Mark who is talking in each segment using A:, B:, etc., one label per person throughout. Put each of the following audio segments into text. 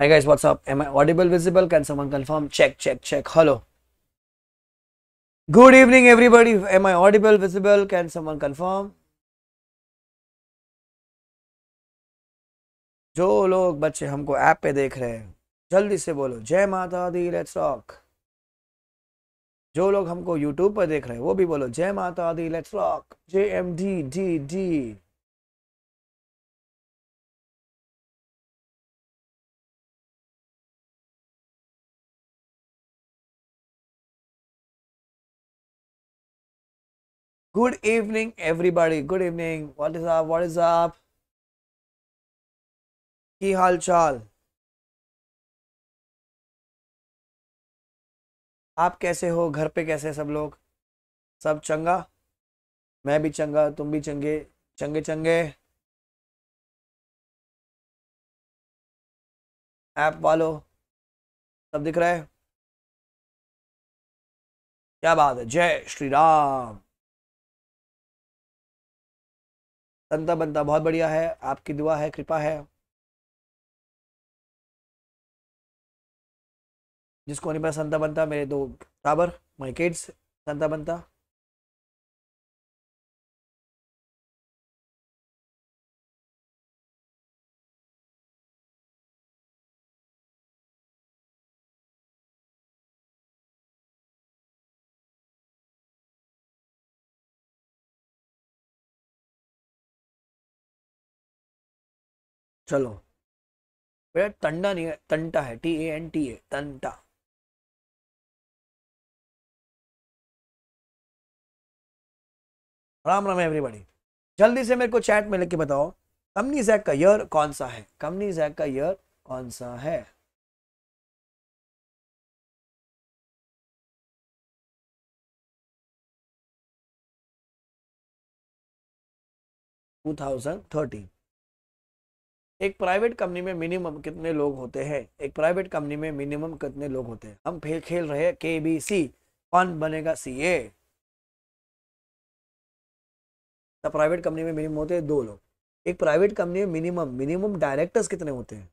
A: Hi guys, what's up? Am I audible, visible? Can someone confirm? Check, check, check. Hello. Good evening, everybody. Am I audible, visible? Can someone confirm? जो लोग बच्चे हमको app पे देख रहे हैं जल्दी से बोलो जय माता दी लेट्स रॉक जो लोग हमको यूट्यूब पर देख रहे हैं वो भी बोलो जय माता दी let's rock J M D D D Good evening, everybody. Good evening. What is up? What is up? की हाल चाल आप कैसे हो घर पे कैसे सब लोग सब चंगा मैं भी चंगा तुम भी चंगे चंगे चंगे ऐप वालों सब दिख रहा है क्या बात है जय श्री राम संता बनता बहुत बढ़िया है, आपकी दुआ है, कृपा है। जिसको नहीं पता, संता बनता मेरे दो टावर माई किड्स संता बनता चलो। बेटा टंडा नहीं है, तंटा है T A N T A तंटा। Ram Ram everybody जल्दी से मेरे को चैट में लिख के बताओ कमनी जैक का ईयर कौन सा है? कमनी जैक का ईयर कौन सा है? टू थाउज़ेंड थर्टीन एक प्राइवेट कंपनी में मिनिमम कितने लोग होते हैं? एक प्राइवेट कंपनी में मिनिमम कितने लोग होते हैं? हम फिर खेल रहे हैं के बी सी कौन बनेगा सी ए प्राइवेट कंपनी में मिनिमम होते हैं दो लोग। एक प्राइवेट कंपनी में मिनिमम मिनिमम डायरेक्टर्स कितने होते हैं?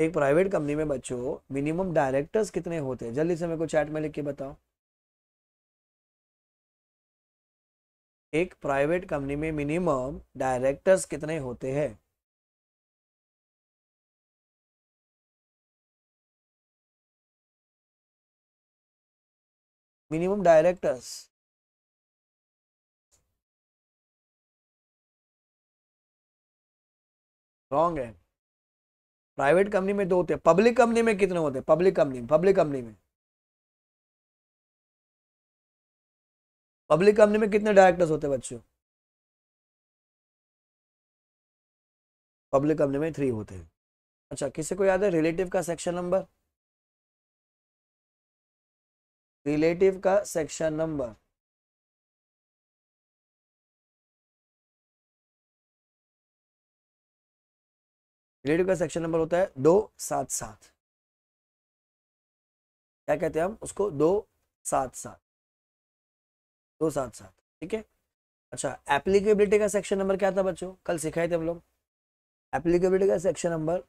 A: एक प्राइवेट कंपनी में बच्चों मिनिमम डायरेक्टर्स कितने होते हैं? जल्दी से मेरे को चैट में लिख के बताओ। एक प्राइवेट कंपनी में मिनिमम डायरेक्टर्स कितने होते हैं? Minimum directors. रॉन्ग है। प्राइवेट कंपनी में दो होते हैं। पब्लिक कंपनी में कितने होते हैं? पब्लिक कंपनी में पब्लिक कंपनी में। पब्लिक कंपनी में कितने डायरेक्टर्स होते हैं बच्चों? पब्लिक कंपनी में थ्री होते हैं। अच्छा किसी को याद है? रिलेटिव का सेक्शन नंबर रिलेटिव का सेक्शन नंबर रिलेटिव का सेक्शन नंबर होता है दो सात सात. क्या कहते हैं हम? उसको दो सात सात. दो सात सात. ठीक है? अच्छा एप्लीकेबिलिटी का सेक्शन नंबर क्या था बच्चों? कल सिखाए थे हम लोग. एप्लीकेबिलिटी का सेक्शन नंबर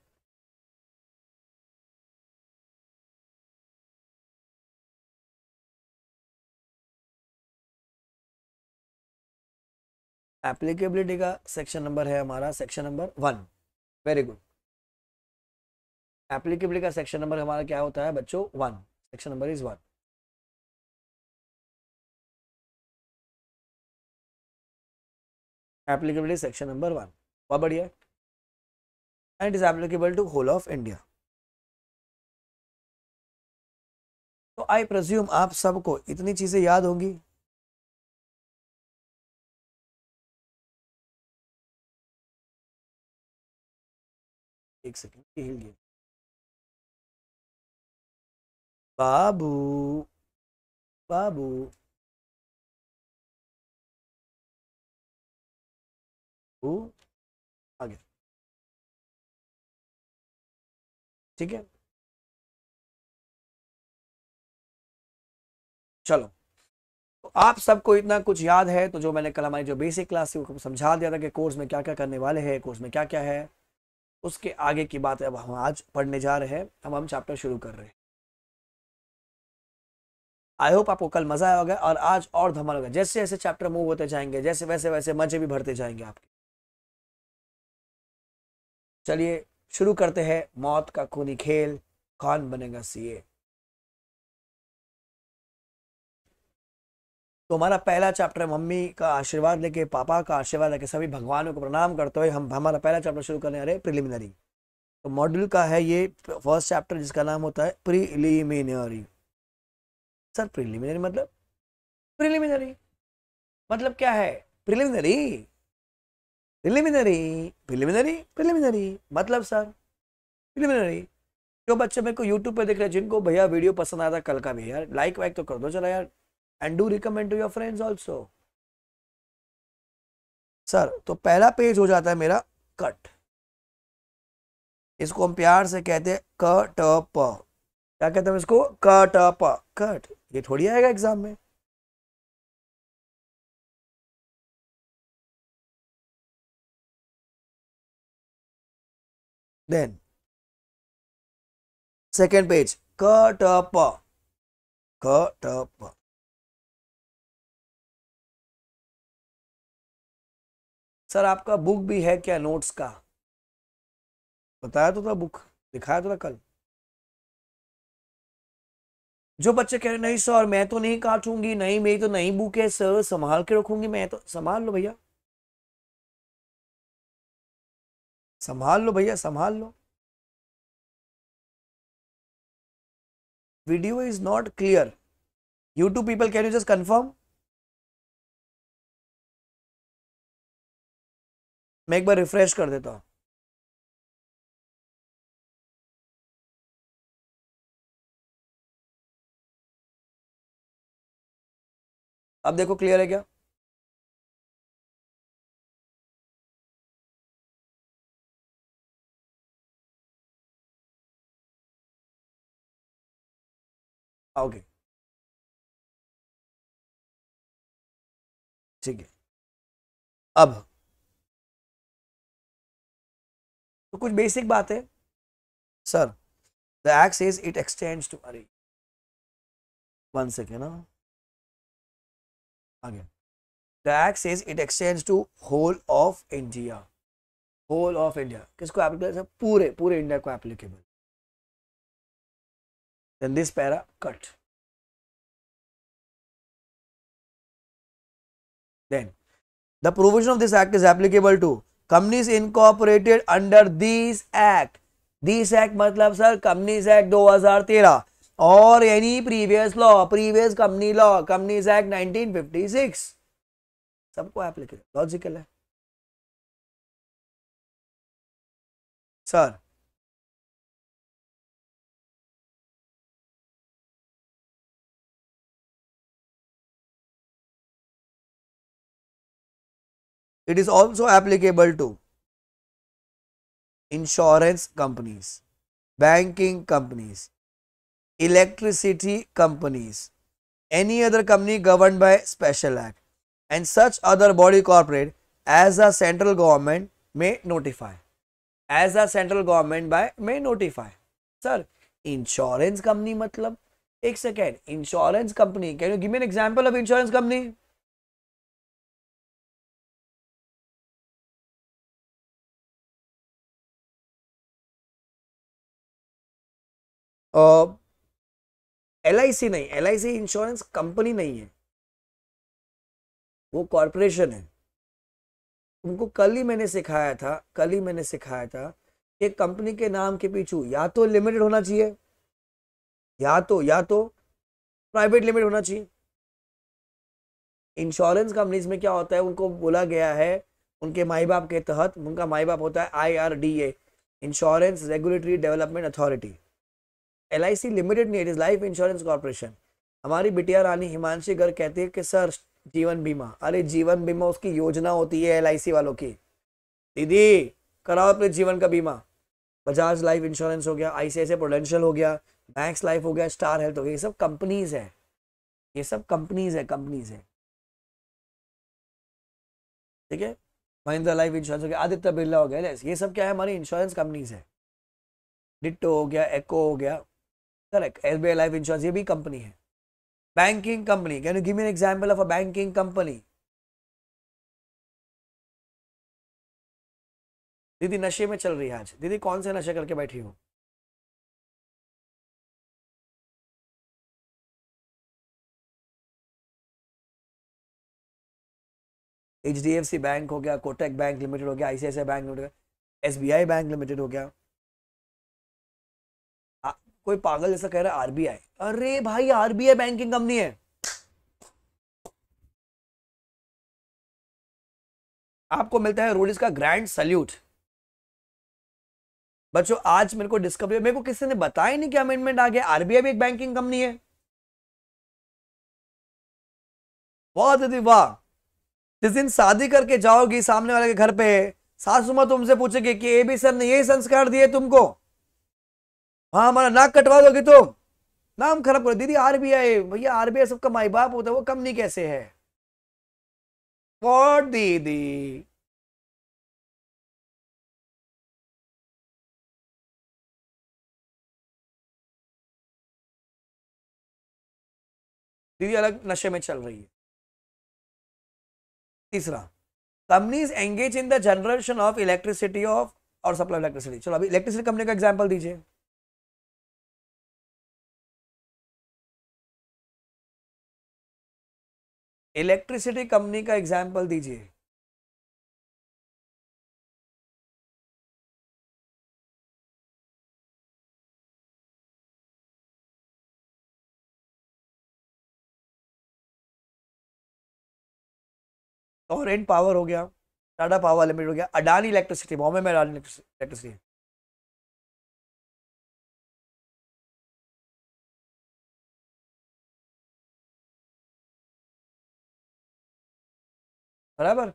A: एप्लीकेबिलिटी का सेक्शन नंबर है हमारा section number one very good applicability का सेक्शन नंबर हमारा क्या होता है बच्चों? One section number is one applicability section number one बहुत बढ़िया. And it is applicable to whole of India तो आई प्रज्यूम आप सबको इतनी चीज़ें याद होंगी? एक सेकेंड हिल गया बाबू बाबू। आगे ठीक है? चलो। तो आप सबको इतना कुछ याद है तो जो मैंने कल हमारी जो बेसिक क्लास थी उसको समझा दिया था कि कोर्स में क्या क्या करने वाले हैं कोर्स में क्या क्या है। उसके आगे की बात अब हम आज पढ़ने जा रहे हैं। अब हम चैप्टर शुरू कर रहे हैं। आई होप आपको कल मज़ा आया होगा और आज और धमाल होगा। जैसे जैसे चैप्टर मूव होते जाएँगे, जैसे वैसे वैसे मज़े भी भरते जाएँगे आपके। चलिए, शुरू करते हैं मौत का खूनी खेल। कौन बनेगा सीए तो हमारा पहला चैप्टर मम्मी का आशीर्वाद लेके, पापा का आशीर्वाद लेके, सभी भगवानों को प्रणाम करते हुए हम, हमारा पहला चैप्टर शुरू करने आ रहे हैं प्रिलिमिनरी तो मॉड्यूल का है ये फ़र्स्ट चैप्टर जिसका नाम होता है प्रिलिमिनरी सर प्रिलिमिनरी मतलब? प्रिलिमिनरी मतलब क्या है? प्रिलिमिनरी प्रिलिमिनरी प्रिलिमिनरी प्रिलिमिनरी मतलब सर प्रिलिमिनरी जो बच्चे मेरे को यूट्यूब पे देख रहे हैं, जिनको भैया वीडियो पसंद आया था कल का भी यार लाइक वाइक तो कर दो, चला यार। And do recommend to your friends also sir तो पहला पेज हो जाता है मेरा कट इसको हम प्यार से कहते हैं क ट प क्या कहते हैं इसको? क ट प कट ये थोड़ी आएगा एग्ज़ाम में. देन सेकेंड पेज क ट प क ट प सर, आपका बुक भी है क्या नोट्स का? बताया तो था बुक, दिखाया तो था कल। जो बच्चे कह रहे, नहीं सर, मैं तो नहीं काटूँगी, नहीं, मेरी तो नहीं बुक है सर, संभाल के रखूँगी मैं तो। संभाल लो भैया। संभाल लो भैया, संभाल लो। Video is not clear. YouTube people, can you just confirm मैं एक बार रिफ्रेश कर देता हूँ। अब देखो क्लियर है क्या? ओके ठीक है। अब तो कुछ बेसिक बात है? Sir the act says it extends to अरे वन सेकेंड ना आगे। The act says it extends to whole of India whole of India किसको एप्लीकेबल पूरे पूरे इंडिया को applicable then this para cut then, the provision of this act is applicable to companies incorporated under this act this act मतलब sir companies act 2013 और any previous law previous company law companies act 1956 सबको applicable logical है। Sir It is also applicable to insurance companies, banking companies, electricity companies, any other company governed by special act and such other body corporate as the central government may notify. As the central government by may notify. Sir, insurance company matlab? Ek second, insurance company. Can you give me an example of insurance company? L I C नहीं L I C insurance company नहीं है। वो corporation है। उनको कल ही मैंने सिखाया था, कल ही मैंने सिखाया था कि कंपनी के नाम के पीछू या तो लिमिटेड होना चाहिए, या तो या तो प्राइवेट लिमिटेड होना चाहिए। इंश्योरेंस कंपनीज़ में क्या होता है, उनको बोला गया है, उनके माई बाप के तहत उनका माई बाप होता है I R D A insurance regulatory development authority L I C limited नहीं it is life insurance corporation हमारी बिटिया रानी हिमांशी गर्ग कहती है कि, सर, जीवन बीमा। अरे, जीवन बीमा उसकी योजना होती है LIC वालों की। दीदी, कराओ अपने जीवन का बीमा। बजाज लाइफ इंश्योरेंस हो गया आईसीआईसी प्रोडेंशियल हो गया बैंक्स लाइफ हो गया स्टार हेल्थ हो गया, ये सब कंपनीज़ है। ये सब कंपनीज़ है कंपनीज़ है। ठीक है? महिंद्रा लाइफ इंश्योरेंस हो गया, आदित्य बिरला हो गया, ये सब क्या है? हमारी इंश्योरेंस कंपनीज़ है। डिट्टो हो गया एको हो गया correct S B I life insurance ये भी कंपनी है। Banking company can you give me an example of a banking company दीदी, नशे में चल रही है आज। दीदी, कौन से नशे करके बैठी हो? H D F C bank हो गया कोटक बैंक लिमिटेड हो गया ICICI bank limited S B I bank limited हो गया। कोई पागल जैसा कह रहा है, आरबीआई। अरे भाई, आरबीआई बैंकिंग कंपनी है। आपको मिलता है रोडिस का ग्रैंड सल्यूट। बच्चों, आज मेरे को डिस्कवरी मेरे को किसी ने बताया नहीं कि अमेंडमेंट आ गया। आरबीआई भी एक बैंकिंग कंपनी है। बहुत दीदी वाह जिस दिन शादी करके जाओगी सामने वाले के घर पे, सासू तुमसे पूछेगी कि ए बी सर ने यही संस्कार दिए तुमको? हाँ हमारा नाक कटवा दोगे तो नाम खराब करो। दीदी, आरबीआई, भैया, आरबीआई सबका माई बाप होता है, वो कंपनी कैसे है? दीदी। दीदी, अलग नशे में चल रही है। तीसरा companies engage in the generation of electricity of और सप्लाई इलेक्ट्रिसिटी चलो, अभी इलेक्ट्रिसिटी कंपनी का एग्जांपल दीजिए। इलेक्ट्रिसिटी कंपनी का एग्ज़ाम्पल दीजिए। टॉरेंट पावर हो गया टाटा पावर लिमिटेड हो गया अडानी इलेक्ट्रिसिटी बॉम्बे में अडानी इलेक्ट्रिसिटी है बराबर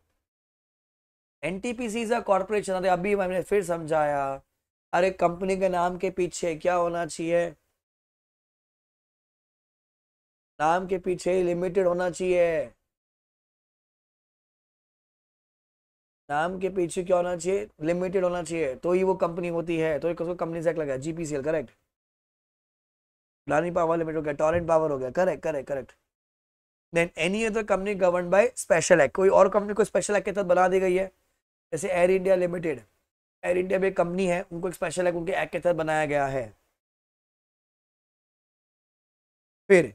A: एनटीपीसी कॉर्पोरेशन अरे अभी मैंने फिर समझाया। अरे कंपनी के नाम के पीछे क्या होना चाहिए? नाम के पीछे लिमिटेड होना चाहिए। नाम के पीछे क्या होना चाहिए? लिमिटेड होना चाहिए। तो ही वो कंपनी होती है। तो उसको कंपनी से लगा जीपीसीएल करेक्ट लानी पावर लिमिटेड हो गया टॉरेंट पावर हो गया correct correct correct then any other company govern by special act कोई और कंपनी को स्पेशल एक्ट के तहत बना दी गई है। जैसे Air India limited Air India भी एक कंपनी है, उनको एक स्पेशल एक्ट उनके एक्ट के तहत बनाया गया है। फिर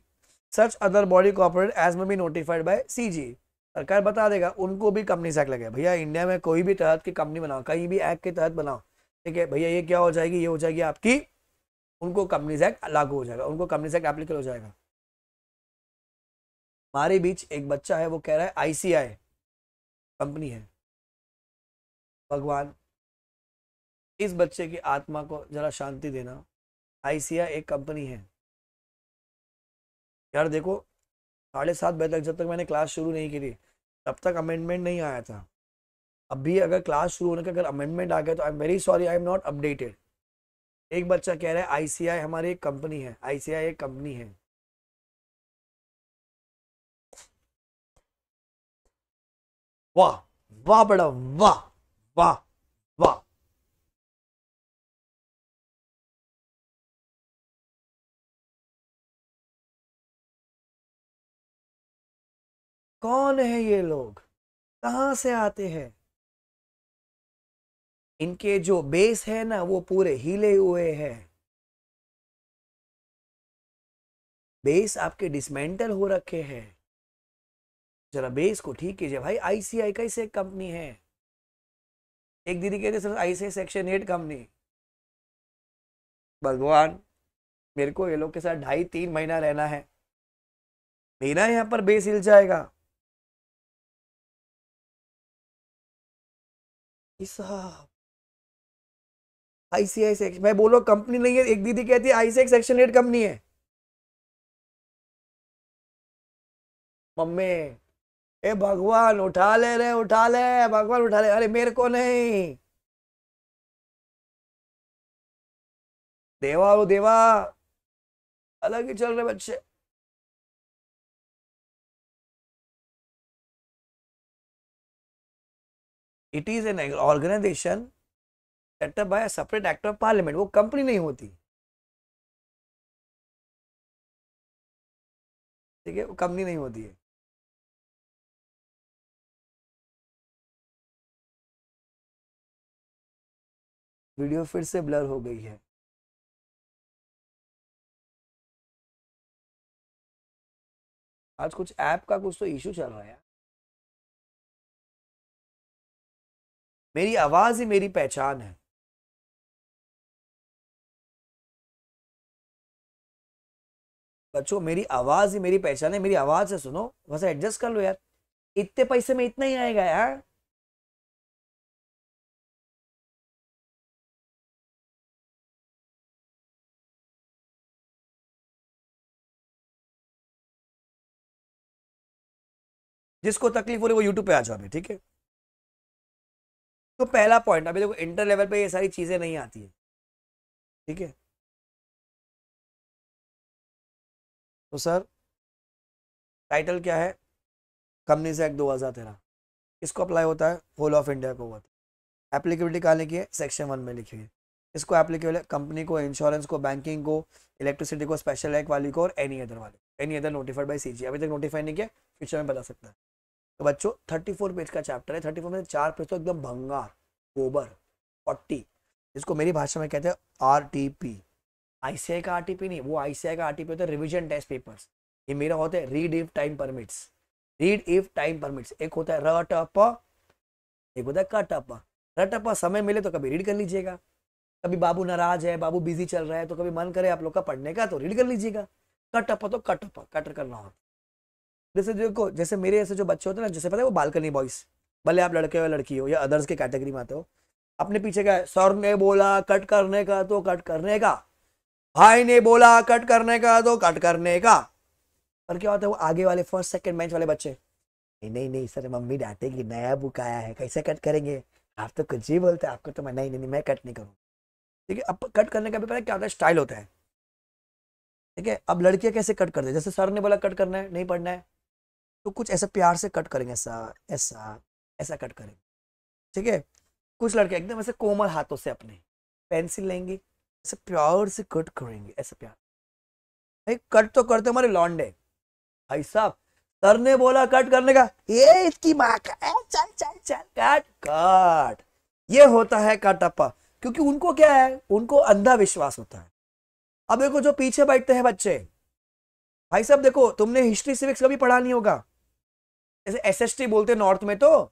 A: such other body corporate as may be notified by CG सरकार बता देगा, उनको भी कंपनी से एक्ट लगे। भैया इंडिया में कोई भी तहत की कंपनी बनाओ, कहीं भी एक्ट के तहत बनाओ। ठीक है, भैया, ये क्या हो जाएगी, ये हो जाएगी आपकी, उनको कंपनीज़ एक्ट लागू हो जाएगा, उनको कंपनीज़ एक्ट एप्लीकेबल हो जाएगा। हमारे बीच एक बच्चा है, वो कह रहा है आईसीआई कंपनी है। भगवान, इस बच्चे की आत्मा को जरा शांति देना। आईसीआई एक कंपनी है। यार देखो, साढ़े सात बजे तक जब तक मैंने क्लास शुरू नहीं की थी, तब तक अमेंडमेंट नहीं आया था। अभी अगर क्लास शुरू होने का अगर अमेंडमेंट आ गया तो I am very sorry I am not updated एक बच्चा कह रहा है आईसीआई हमारी एक कंपनी है आईसीआई एक कंपनी है। वाह वाह बड़ा, वाह वाह वाह। कौन है ये लोग? कहाँ से आते हैं? इनके जो बेस है ना, वो पूरे हिले हुए हैं। बेस आपके डिसमेंटल हो रखे हैं। जरा बेस को ठीक कीजिए भाई आईसीआई कैसे कंपनी है? एक दीदी कहते sir ICI section eight company भगवान, मेरे को ये लोग के साथ ढाई तीन महीना रहना है। मेरा यहाँ पर बेस हिल जाएगा। आईसीआई सेक्शन मैं बोलो कंपनी नहीं है, एक दीदी कहती है आईसीआई सेक्शन एट कंपनी है। मम्मी ए, भगवान, उठा ले रे, उठा ले, भगवान उठा ले। अरे, मेरे को नहीं। देवा वो देवा, अलग ही चल रहे बच्चे। It is an organisation setup by separate act of parliament वो कंपनी नहीं होती। ठीक है, वो कंपनी नहीं होती है। वीडियो फिर से ब्लर हो गई है। आज कुछ ऐप का कुछ तो इशू चल रहा है मेरी आवाज़ ही मेरी पहचान है। बच्चों, मेरी आवाज़ ही मेरी पहचान है। मेरी आवाज़ से सुनो, बस एडजस्ट कर लो यार। इतने पैसे में इतना ही आएगा यार। जिसको तकलीफ़ हो रही वो यूट्यूब पे आ जाओ अभी, ठीक है? तो पहला पॉइंट अभी देखो इंटर लेवल पे ये सारी चीज़ें नहीं आती है, ठीक है? तो सर टाइटल क्या है? कंपनीज़ एक्ट दो हज़ार तेरह। इसको अप्लाई होता है? होल ऑफ़ इंडिया को हुआ था। एप्लीकेबिलिटी कहाँ लिखी है? सेक्शन वन में लिखी है। इसको एप्लीकेबल है कंपनी को इंश्योरेंस को बैंकिंग को इलेक्ट्रिसिटी को स्पेशल एक्ट वाली को और एनी अदर वाले। Any other notified by C अभी तक नोटिफाई नहीं किया फ्यूचर में बता सकता है। तो बच्चों थर्टी फोर पेज का चैप्टर है। थर्टी फोर में चार पेज तो एकदम भंगार, गोबर फोर्टी जिसको मेरी भाषा में कहते हैं आर टी पी आईसीआई का आरटीपी नहीं, वो आईसीआई का आरटीपी होता है रिवीजन टेस्ट पेपर्स ये मेरा होता है read if time permits read if time permits एक होता है रटप एक होता है कटप रटप समय मिले तो कभी रीड कर लीजिएगा। कभी बाबू नाराज़ है, बाबू बिज़ी चल रहा है तो कभी मन करे आप लोग का पढ़ने का तो रीड कर लीजिएगा। कटप तो कटप कट करना होता जैसे देखो जैसे मेरे ऐसे जो बच्चे होते हैं ना जैसे पता है वो बालकनी बॉयज़ भले आप लड़के हो लड़की हो या अदर्स के कैटेगरी में आते हो अपने पीछे का सर ने बोला कट करने का तो कट करने का। भाई ने बोला कट करने का तो कट करने का। और क्या होता है वो आगे वाले फ़र्स्ट सेकंड बेंच वाले बच्चे नहीं नहीं नहीं सर मम्मी डांटेगी नया बुक आया है कैसे कट करेंगे? आप तो कुछ ही बोलते हैं आपको तो मैं नहीं नहीं, नहीं मैं कट नहीं करूँ ठीक है अब कट करने का भी पता क्या होता है स्टाइल होता है। ठीक है अब लड़कियाँ कैसे कट करते हैं? जैसे सर ने बोला कट करना है नहीं पढ़ना है। तो कुछ ऐसा प्यार से कट करेंगे, ऐसा ऐसा ऐसा कट करेंगे। ठीक है? कुछ लड़के एकदम ऐसे कोमल हाथों से अपने पेंसिल लेंगे, ऐसे प्यार से कट करेंगे, ऐसे प्यार। भाई, कट तो करते हमारे लॉन्डे भाई साहब, सर ने बोला कट करने का, ये इसकी माँ का चल चल चल, कट कट। ये होता है कटप्पा, क्योंकि उनको क्या है, उनको अंधा विश्वास होता है। अब देखो जो पीछे बैठते हैं बच्चे। भाई साहब देखो, तुमने हिस्ट्री, सिविक्स कभी पढ़ा नहीं होगा? जैसे एसएसटी बोलते नॉर्थ में तो?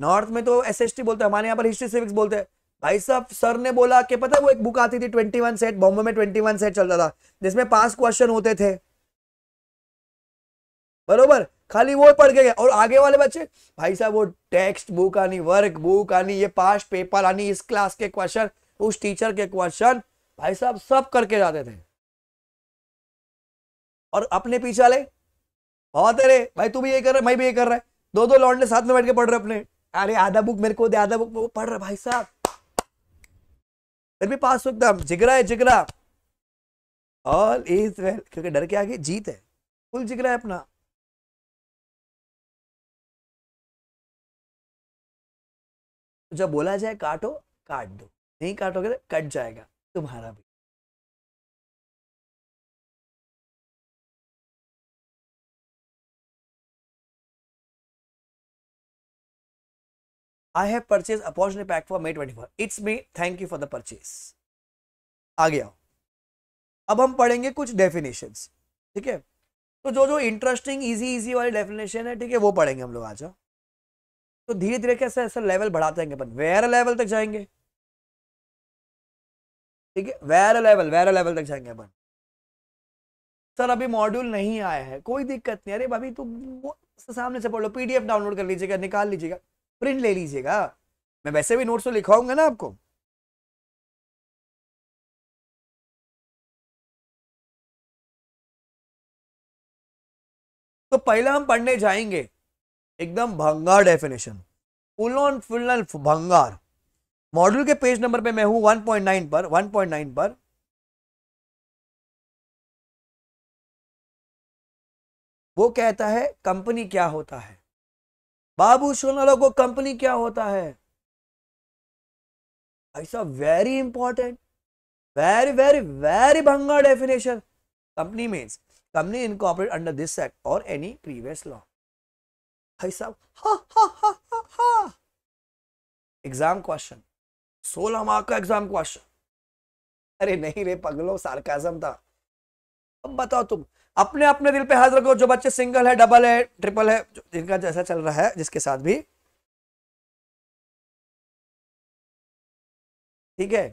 A: नॉर्थ में तो एसएसटी बोलते हमारे यहाँ पर हिस्ट्री सिविक्स बोलते हैं। भाई साहब सर ने बोला कि पता है वो एक बुक आती थी ट्वेंटी वन सेट बॉम्बे में ट्वेंटी वन सेट चलता था, जिसमें पाँच क्वेश्चन होते थे। बरोबर? खाली वो पढ़ गए। और आगे वाले बच्चे, भाई साहब, वो टेक्स्ट बुक आनी वर्क बुक आनी, ये पाँच पेपर आनी, इस क्लास के क्वेश्चन उस टीचर के क्वेश्चन भाई साहब, सब करके जाते थे। और अपने पीछे वाले? बहुत अरे भाई तू भी ये कर रहा है, मैं भी ये कर रहा है। दो दो लौंडे साथ में बैठ के पढ़ रहे अपने। अरे आधा बुक मेरे को दे, आधा बुक वो पढ़ रहा भाई साहब। फिर भी पास एकदम। जिगरा है, जिगरा। ऑल इज़ वेल क्योंकि डर के आगे जीत है। फुल जिगरा है अपना। जब बोला जाए काटो, काट दो। नहीं काटोगे तो कट जाएगा। तुम्हारा भी। I have purchased opportunity pack for May 24. It's me. Thank you for the purchase आ गया अब हम पढ़ेंगे कुछ डेफिनेशन ठीक है? तो जो जो इंटरेस्टिंग इजी इजी वाली डेफिनेशन है, ठीक है, वो पढ़ेंगे हम लोग आज तो धीरे धीरे कैसे ऐसा लेवल बढ़ाते हैं अपन। वेर लेवल तक जाएँगे? ठीक है? वेर लेवल वेर लेवल तक जाएँगे अपन। सर अभी मॉड्यूल नहीं आया है। कोई दिक्कत नहीं अरे भाभी, तुम सामने से पढ़ लो। पीडीएफ डाउनलोड कर लीजिएगा, निकाल लीजिएगा। प्रिंट ले लीजिएगा। मैं वैसे भी नोट्स तो लिखवाऊँगा ना आपको। तो पहला हम पढ़ने जाएँगे। एकदम भंगार डेफिनेशन फुल ऑन फुल भंगार। मॉड्यूल के पेज नंबर पे मैं हूँ 1.9 पर 1.9 पर। वो कहता है कंपनी क्या होता है? बाबू सोनालो को कंपनी क्या होता है? ऐसा very important very very very भंगा definition company means company incorporate under this act और एनी प्रीवियस लॉ हा एग्ज़ाम क्वेश्चन सोलह मार्क का एग्ज़ाम क्वेश्चन अरे नहीं रे, पगलो सार्काजम था. अब बताओ तुम अपने अपने दिल पे हाथ रखो, जो बच्चे सिंगल है डबल है ट्रिपल है जिनका जैसा चल रहा है, जिसके साथ भी। ठीक है?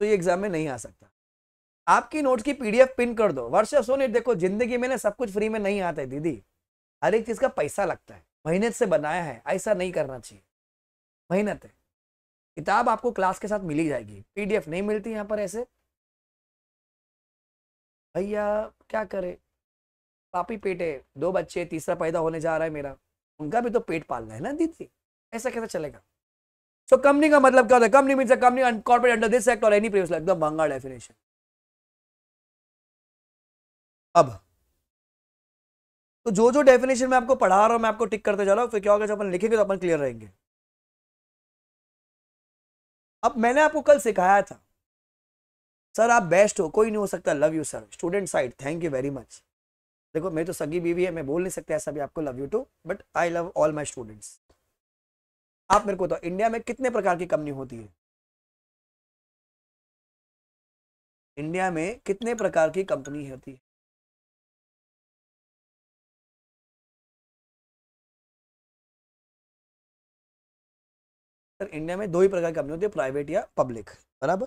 A: तो ये एग्ज़ाम में नहीं आ सकता। आपकी नोट्स की पीडीएफ पिन कर दो। वर्ष सोने देखो, ज़िंदगी में ना सब कुछ फ्री में नहीं आता है, दीदी। हर एक चीज़ का पैसा लगता है। मेहनत से बनाया है, ऐसा नहीं करना चाहिए। मेहनत है। किताब आपको क्लास के साथ मिली जाएगी। पीडीएफ नहीं मिलती यहाँ पर ऐसे। भैया क्या करे? पापी पेट है दो बच्चे तीसरा पैदा होने जा रहा है मेरा। उनका भी तो पेट पालना है ना दीदी? ऐसा कैसे चलेगा? सो so, कंपनी का मतलब क्या होता है? Company means company corporate under this act और एनी प्रीवियस एकदम महँगा डेफिनेशन अब तो जो जो डेफिनेशन मैं आपको पढ़ा रहा हूँ मैं आपको टिक करते जा रहा हूँ फिर क्या होगा? जब अपन लिखेंगे तो अपन क्लियर रहेंगे। अब मैंने आपको कल सिखाया था सर आप बेस्ट हो, कोई नहीं हो सकता love you sir student side thank you very much देखो मेरी तो सगी बीवी है, मैं बोल नहीं सकता ऐसा भी आपको love you too but I love all my students आप मेरे को तो इंडिया में कितने प्रकार की कंपनी होती है? इंडिया में कितने प्रकार की कंपनी होती है? सर इंडिया में दो ही प्रकार की कंपनी होती है प्राइवेट या पब्लिक बराबर?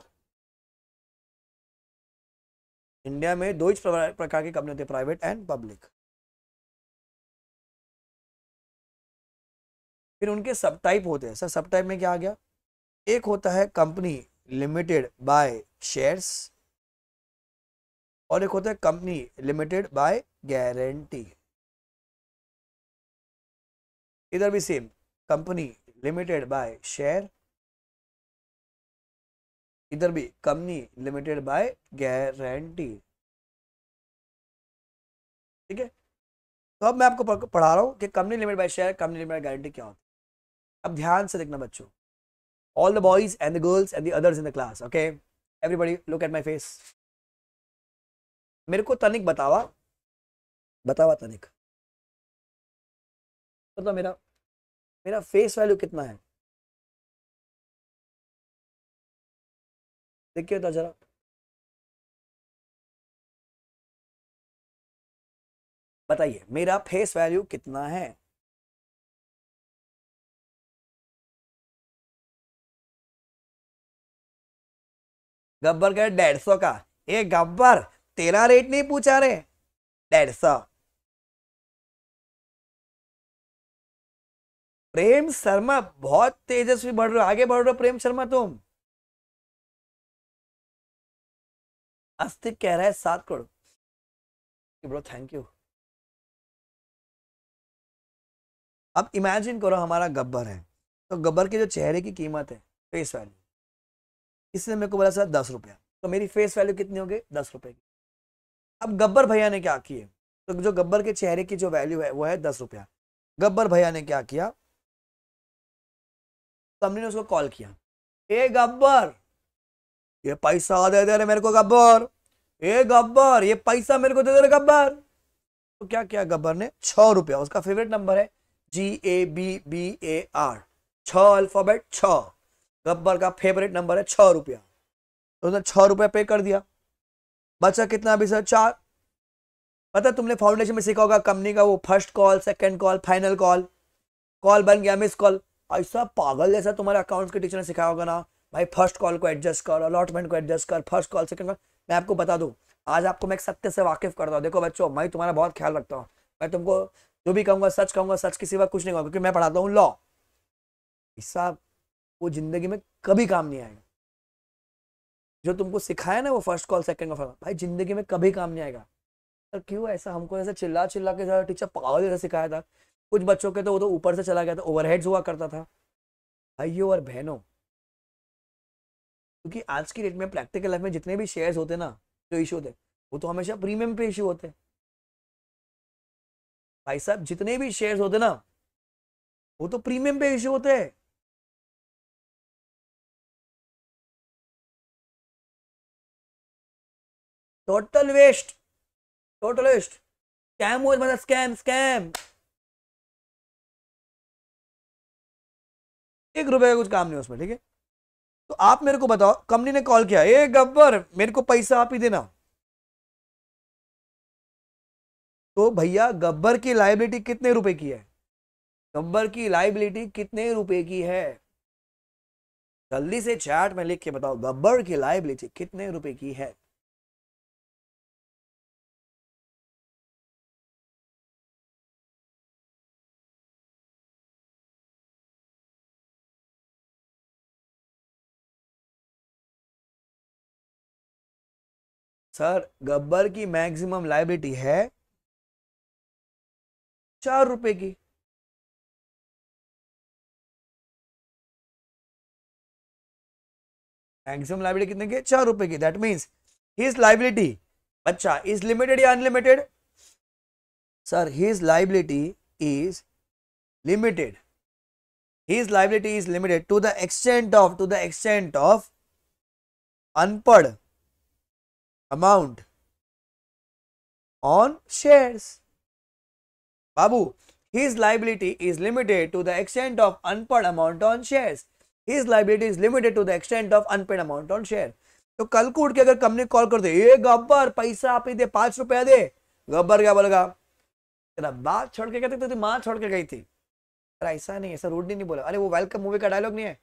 A: इंडिया में दो ही प्रकार की कंपनी होती है प्राइवेट एंड पब्लिक फिर उनके सब टाइप होते हैं। सर सब टाइप में क्या आ गया? एक होता है कंपनी लिमिटेड बाय शेयर्स और एक होता है कंपनी लिमिटेड बाय गारंटी इधर भी same company limited by share इधर भी कंपनी लिमिटेड बाय गारंटी। ठीक है? तो अब मैं आपको पढ़ा रहा हूँ कि company limited by share, company limited guarantee क्या होती है। अब ध्यान से देखना बच्चों। All the boys and the girls and the others in the class okay everybody look at my face मेरे को तनिक बतावा। बतावा तनिक। तो मेरा मेरा फेस वैल्यू कितना है? देखिए तो जरा। बताइए, मेरा फेस वैल्यू कितना है? गब्बर कह डेढ़ सौ का। ये गब्बर, तेरा रेट नहीं पूछा रहे डेढ़ सौ। प्रेम शर्मा, बहुत तेजस्वी बढ़ रहे हो, आगे बढ़ रहे हो प्रेम शर्मा तुम। अस्तिक कह रहा है सात करोड़। ब्रो थैंक यू अब इमेजिन करो हमारा गब्बर है। तो गब्बर के जो चेहरे की कीमत है फेस वैल्यू इसने मेरे को बोला सर? दस रुपया। तो मेरी फेस वैल्यू कितनी होगी? दस रुपए की। अब गब्बर भैया ने क्या किए? तो जो गब्बर के चेहरे की जो वैल्यू है, वो है दस रुपया। गब्बर भैया ने क्या किया? कंपनी ने उसको कॉल किया। ए गब्बर! ये पैसा दे दे रहे मेरे को गब्बर। ए गब्बर, ये पैसा मेरे को दे दे रहे गब्बर। तो क्या किया गब्बर ने? छ रुपया, उसका फेवरेट नंबर है G A B B A R छ अल्फ़ाबेट छ गब्बर का फेवरेट नंबर है छ रुपया। तो उसने छ रुपया पे कर दिया। बचा कितना अभी सर? चार। पता तुमने फाउंडेशन में सीखा होगा कंपनी का वो first call second call final call call बन गया मिस कॉल ऐसा पागल जैसा तुम्हारे अकाउंट्स के टीचर ने सिखाया होगा ना। भाई फ़र्स्ट कॉल को एडजस्ट कर अलॉटमेंट को एडजस्ट कर फ़र्स्ट कॉल सेकंड कॉल मैं आपको बता दूँ, आज आपको मैं एक सत्य से वाकिफ करता हूँ। देखो बच्चों, मैं तुम्हारा बहुत ख्याल रखता हूँ। मैं तुमको जो भी कहूँगा, सच कहूँगा, सच के सिवा कुछ नहीं कहूँगा, क्योंकि मैं पढ़ाता हूँ लॉ हिसाब वो ज़िंदगी में कभी काम नहीं आएगा। जो तुमको सिखाया ना वो फ़र्स्ट कॉल सेकंड कॉल भाई, ज़िंदगी में कभी काम नहीं आएगा। सर क्यों ऐसा? हमको ऐसा चिल्ला चिल्ला के ज़्यादा टीचर पागल जैसा सिखाया था। कुछ बच्चों के तो वो तो ऊपर से चला गया था ओवरहेड्स हुआ करता था। भाइयों और बहनों क्योंकि आज की डेट में प्रैक्टिकल लाइफ में जितने भी शेयर्स होते ना, जो इशू होते वो तो हमेशा प्रीमियम पे इशू होते भाई साहब, जितने भी शेयर्स होते ना, वो तो प्रीमियम पे इशू होते हैं। Total waste total waste scam हुआ मतलब स्कैम स्कैम एक रुपए का कुछ काम नहीं उसमें, ठीक है? तो आप मेरे को बताओ, कंपनी ने कॉल किया, ए, गब्बर, मेरे को पैसा आप ही देना। तो भैया, गब्बर की लाइबिलिटी कितने रुपए की है? गब्बर की लाइबिलिटी कितने रुपए की है? जल्दी से चैट में लिख के बताओ, गब्बर की लाइबिलिटी कितने रुपए की है? सर, गब्बर की मैक्सिमम लाइबिलिटी है चार रुपए की। मैक्सिमम लाइबिलिटी कितने की? चार रुपए की। दैट मीन्स हिज लाइबिलिटी अच्छा इज़ लिमिटेड या unlimited sir his liability is limited his liability is limited to the extent of, to the extent of unpad amount on shares Babu his liability is limited to the extent of unpaid amount on shares his liability is limited to the extent of unpaid amount on share तो कल को उठ के अगर company call कर दे ए गब्बर पैसा आप ही दे पाँच रुपया दे। गब्बर क्या बोलेगा? तेरा बात छोड़ के कहते तो माँ छोड़ के गई थी? तेरा ऐसा नहीं ऐसा रूड नहीं, नहीं बोला। अरे वो वेलकम मूवी का डायलॉग नहीं है।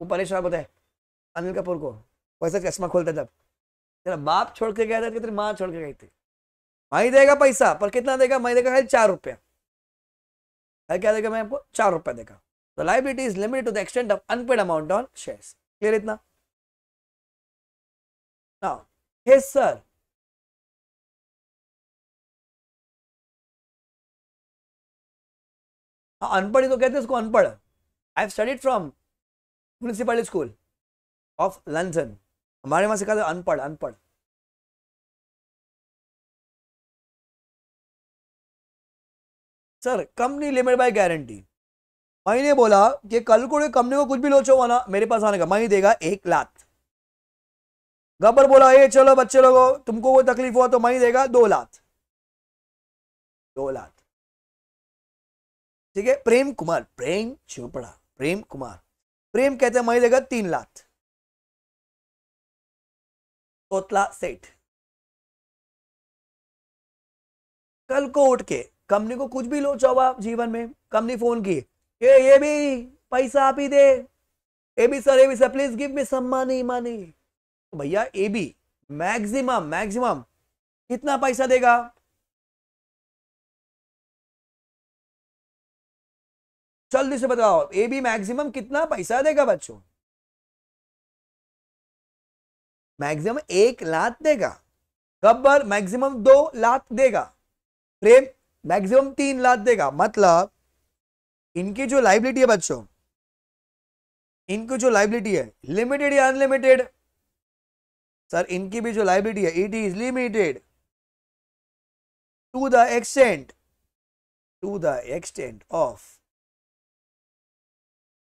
A: वो परेशान बताए अनिल कपूर को। वैसा चश्मा खोलता जब। तेरा बाप छोड़ के गया था तेरी माँ छोड़ के गई थी? माई देगा पैसा, पर कितना देगा? माई देगा खाली चार रुपया। है क्या देगा मैं आपको? चार रुपया देगा। तो liability is limited to the extent of unpaid amount on shares clear इतना? नाउ yes सर अनपढ़ तो कहते हैं इसको अनपढ़ I have studied from municipal school of London हमारे वहाँ सिखाते अनपढ़ अनपढ़। Sir company limit by guarantee मैंने बोला कि कल को कंपनी को कुछ भी लोचो हुआ ना, मेरे पास आने का मैं देगा एक लाख। गब्बर बोला ये चलो बच्चे लोगो, तुमको वो तकलीफ़ हुआ तो मैं देगा दो लाख। दो लाख। ठीक है? प्रेम कुमार, प्रेम चोपड़ा, प्रेम कुमार। प्रेम कहते हैं मैं देगा तीन लाख। तोतला सेठ। कल को उठ के, कंपनी को कुछ भी लो चाहो जीवन में, कंपनी फ़ोन की ये ये भी पैसा आप ही दे। A B sir, A B sir please give me some money money भैया, ए बी मैक्सिमम मैक्सिमम कितना पैसा देगा? जल्दी से बताओ, ए बी मैक्सिमम कितना पैसा देगा बच्चों? मैक्सिमम एक लाख देगा। गब्बर मैक्सिमम दो लाख देगा? प्रेम मैक्सिमम तीन लाख देगा। मतलब इनकी जो लाइबिलिटी है बच्चों, इनकी जो लाइबिलिटी है लिमिटेड या अनलिमिटेड सर, इनकी भी जो लाइबिलिटी है it is limited to the extent to the extent of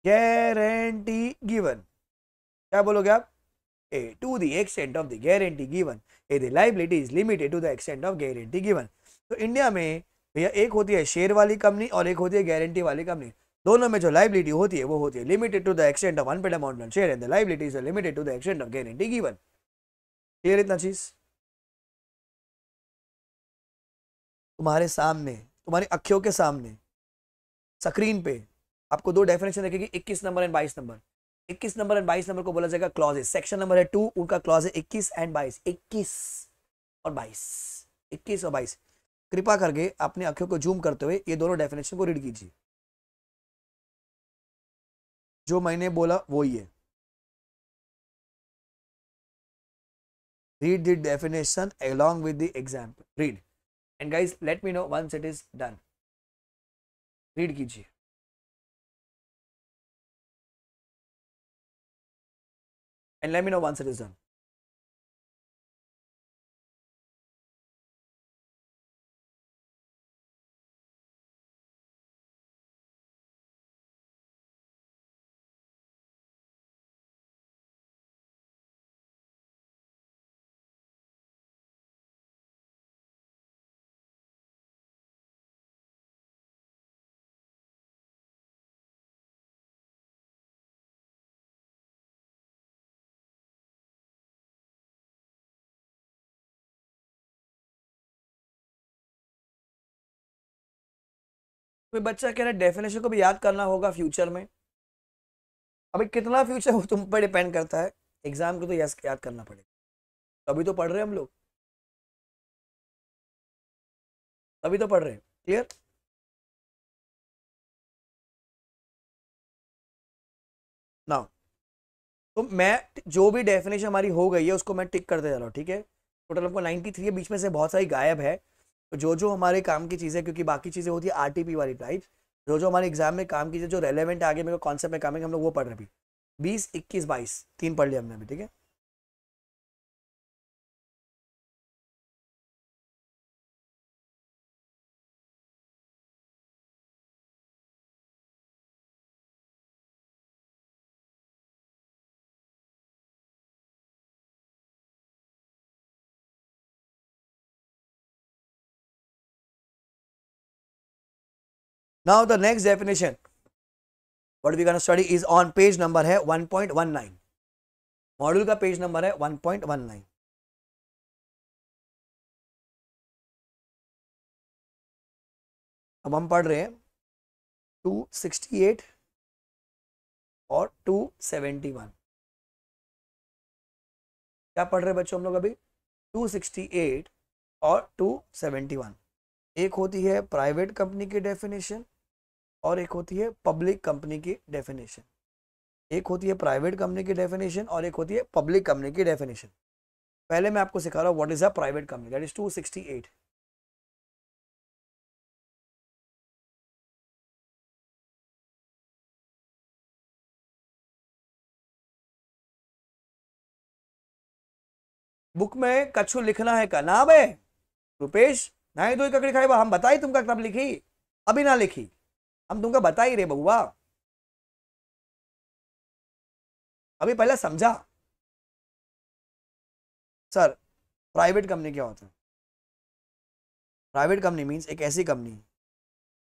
A: guarantee given क्या बोलोगे आप? ए to the extent of the guarantee given uh the liability is limited to the extent of guarantee given तो India में भैया एक होती है share वाली कंपनी और एक होती है गारंटी वाली कंपनी दोनों में जो लाइबिलिटी होती है, वो होती है limited to the extent of unpaid amount on share and the liability is limited to the extent of guarantee given clear इतना चीज़? तुम्हारे सामने, तुम्हारी अखियों के सामने स्क्रीन पे आपको दो डेफिनेशन देखेगी 21 number and 22 number 21 number and 22 number को बोला जाएगा क्लॉजेस सेक्शन नंबर है टू उनका क्लॉज है 21 एंड 22 21 और 22 21 और 22 कृपा करके अपनी आँखों को जूम करते हुए ये दोनों डेफिनेशन को रीड कीजिए। जो मैंने बोला वो ही है read the definition along with the example. Read. And guys, let me know once it is done. Read कीजिए। And let me know once it is done. कोई बच्चा कह रहा है डेफिनेशन को भी याद करना होगा फ्यूचर में. अभी कितना फ्यूचर वो तुम पर डिपेंड करता है? एग्ज़ाम को तो यस याद करना पड़ेगा। अभी तो पढ़ रहे हैं हम लोग। अभी तो पढ़ रहे हैं। क्लियर नाउ तो मैं जो भी डेफिनेशन हमारी हो गई है, उसको मैं टिक करते जा रहा हूँ, ठीक है? टोटल हमको 93 है, बीच में से बहुत सारी गायब है। तो जो जो हमारे काम की चीज़ें, क्योंकि बाकी चीज़ें होती है आर टी पी वाली टाइप जो जो हमारे एग्ज़ाम में काम की जो रेलिवेंट आगे मेरे कॉन्सेप्ट में काम है, हम लोग वो पढ़ रहे अभी। बीस, इक्कीस, बाईस, तीन पढ़ लिया हमने अभी, ठीक है? Now the next definition, what we gonna study is on page number है 1.19. मॉड्यूल का पेज नंबर है 1.19. अब हम पढ़ रहे हैं 268 और 271. क्या पढ़ रहे बच्चों हम लोग अभी 268 और 271. एक होती है प्राइवेट कंपनी की डेफिनेशन और एक होती है पब्लिक कंपनी की डेफिनेशन एक होती है प्राइवेट कंपनी की डेफिनेशन और एक होती है पब्लिक कंपनी की डेफिनेशन पहले मैं आपको सिखा रहा हूँ what is a private company that is 268 book में कछु लिखना है का? नाम है रुपेश, ना ही तो ककड़ी खाई हम बताई तुमका कब लिखी? अभी ना लिखी। हम तुमको बता ही रहे बउआ अभी पहले समझा। सर प्राइवेट कंपनी क्या होता है? प्राइवेट कंपनी मींस एक ऐसी कंपनी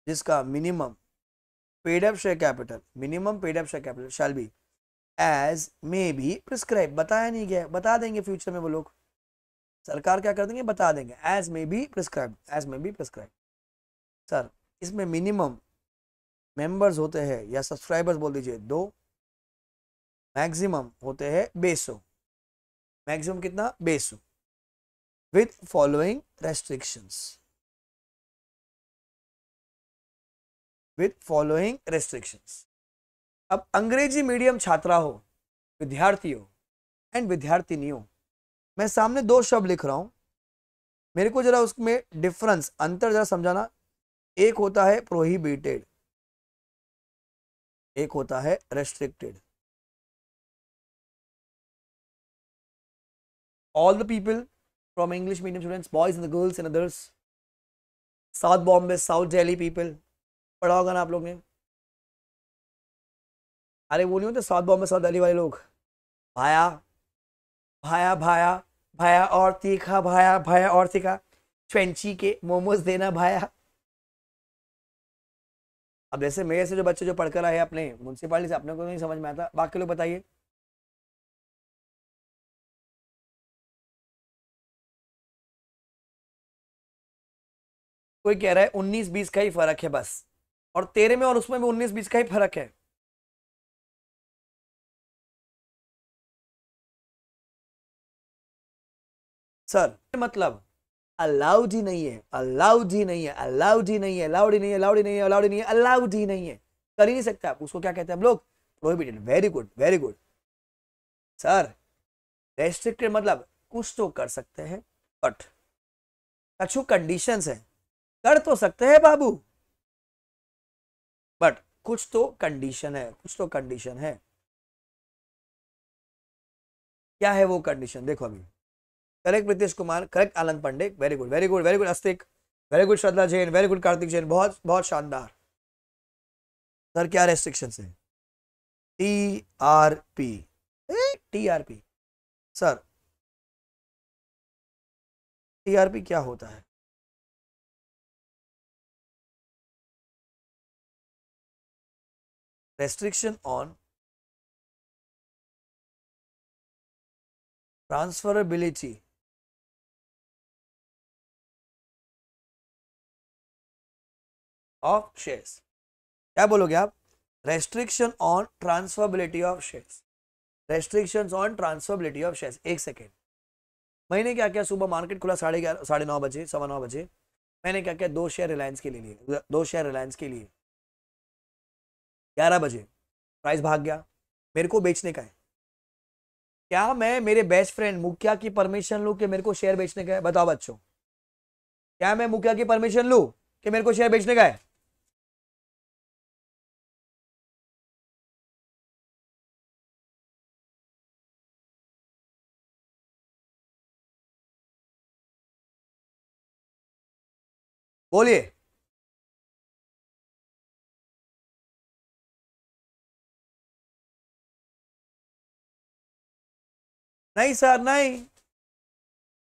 A: जिसका minimum paid up share capital minimum paid up share capital shall be as may be prescribe बताया नहीं गया। बता देंगे फ्यूचर में वो लोग। सरकार क्या कर देंगे? बता देंगे। As may be prescribe as may be prescribe sir, इसमें मिनिमम मेंबर्स होते हैं या सब्सक्राइबर्स बोल दीजिए, दो मैक्सिमम होते हैं बेसो। मैक्सिमम कितना? बेसो। With following restrictions with following restrictions अब अंग्रेज़ी मीडियम छात्रा हो, विद्यार्थी हो एंड विद्यार्थिनियों मैं सामने दो शब्द लिख रहा हूँ। मेरे को जरा उसमें डिफरेंस अंतर जरा समझाना। एक होता है प्रोहिबिटेड एक होता है restricted all the people from English medium students boys and girls and others south Bombay south Delhi people पढ़ा होगा ना आप लोग ने? अरे वो नहीं होते साउथ बॉम्बे साउथ डेली वाले लोग? भाया भाया भाया भाया और तीखा, भाया भाया और तीखा। ट्वेंची के मोमोज देना, भाया। अब जैसे मेरे से जो बच्चे जो पढ़कर आए अपने म्यूनसिपाली से, अपने को नहीं समझ में आता। बाकी लोग बताइए। कोई कह रहा है, उन्नीस बीस का ही फ़र्क है बस। और तेरे में और उसमें भी उन्नीस बीस का ही फ़र्क है। सर मतलब अलाउड ही नहीं है, अलाउड ही नहीं है, अलाउड ही नहीं है, अलाउड ही नहीं है, अलाउड ही नहीं है, अलाउड ही नहीं है, अलाउड ही नहीं है। कर ही नहीं सकते। आप उसको क्या कहते हैं हम लोग? Prohibited very good very good sir restricted मतलब कुछ तो कर सकते हैं बट कछु कंडीशन है। कर तो सकते हैं बाबू बट कुछ तो कंडीशन है, कुछ तो कंडीशन है। क्या है वो कंडीशन देखो अभी। Correct Pritish Kumar correct Anand Pandey very good very good very good Astik very good Shraddha Jain very good Kartik Jain बहुत बहुत शानदार। सर, क्या रेस्ट्रिक्शन है? T R P T R P sir. T R P क्या होता है? Restriction on transferability of shares क्या बोलोगे आप? Restriction on transferability of shares restriction on transferability of shares एक सेकेंड मैंने क्या किया सुबह मार्केट खुला? साढ़े ग्यारह, साढ़े नौ बजे, सवा नौ बजे। मैंने क्या किया दो शेयर रिलायंस के लिए लिए। दो शेयर रिलायंस के लिए। ग्यारह बजे। प्राइस भाग गया। मेरे को बेचने का है। क्या मैं मेरे बेस्ट फ्रेंड मुखिया की परमिशन लूँ कि मेरे को शेयर बेचने का है? बताओ बच्चों। क्या मैं मुखिया की परमिशन लूँ कि मेरे को शेयर बेचने का है? बोलिए। नहीं सर, नहीं।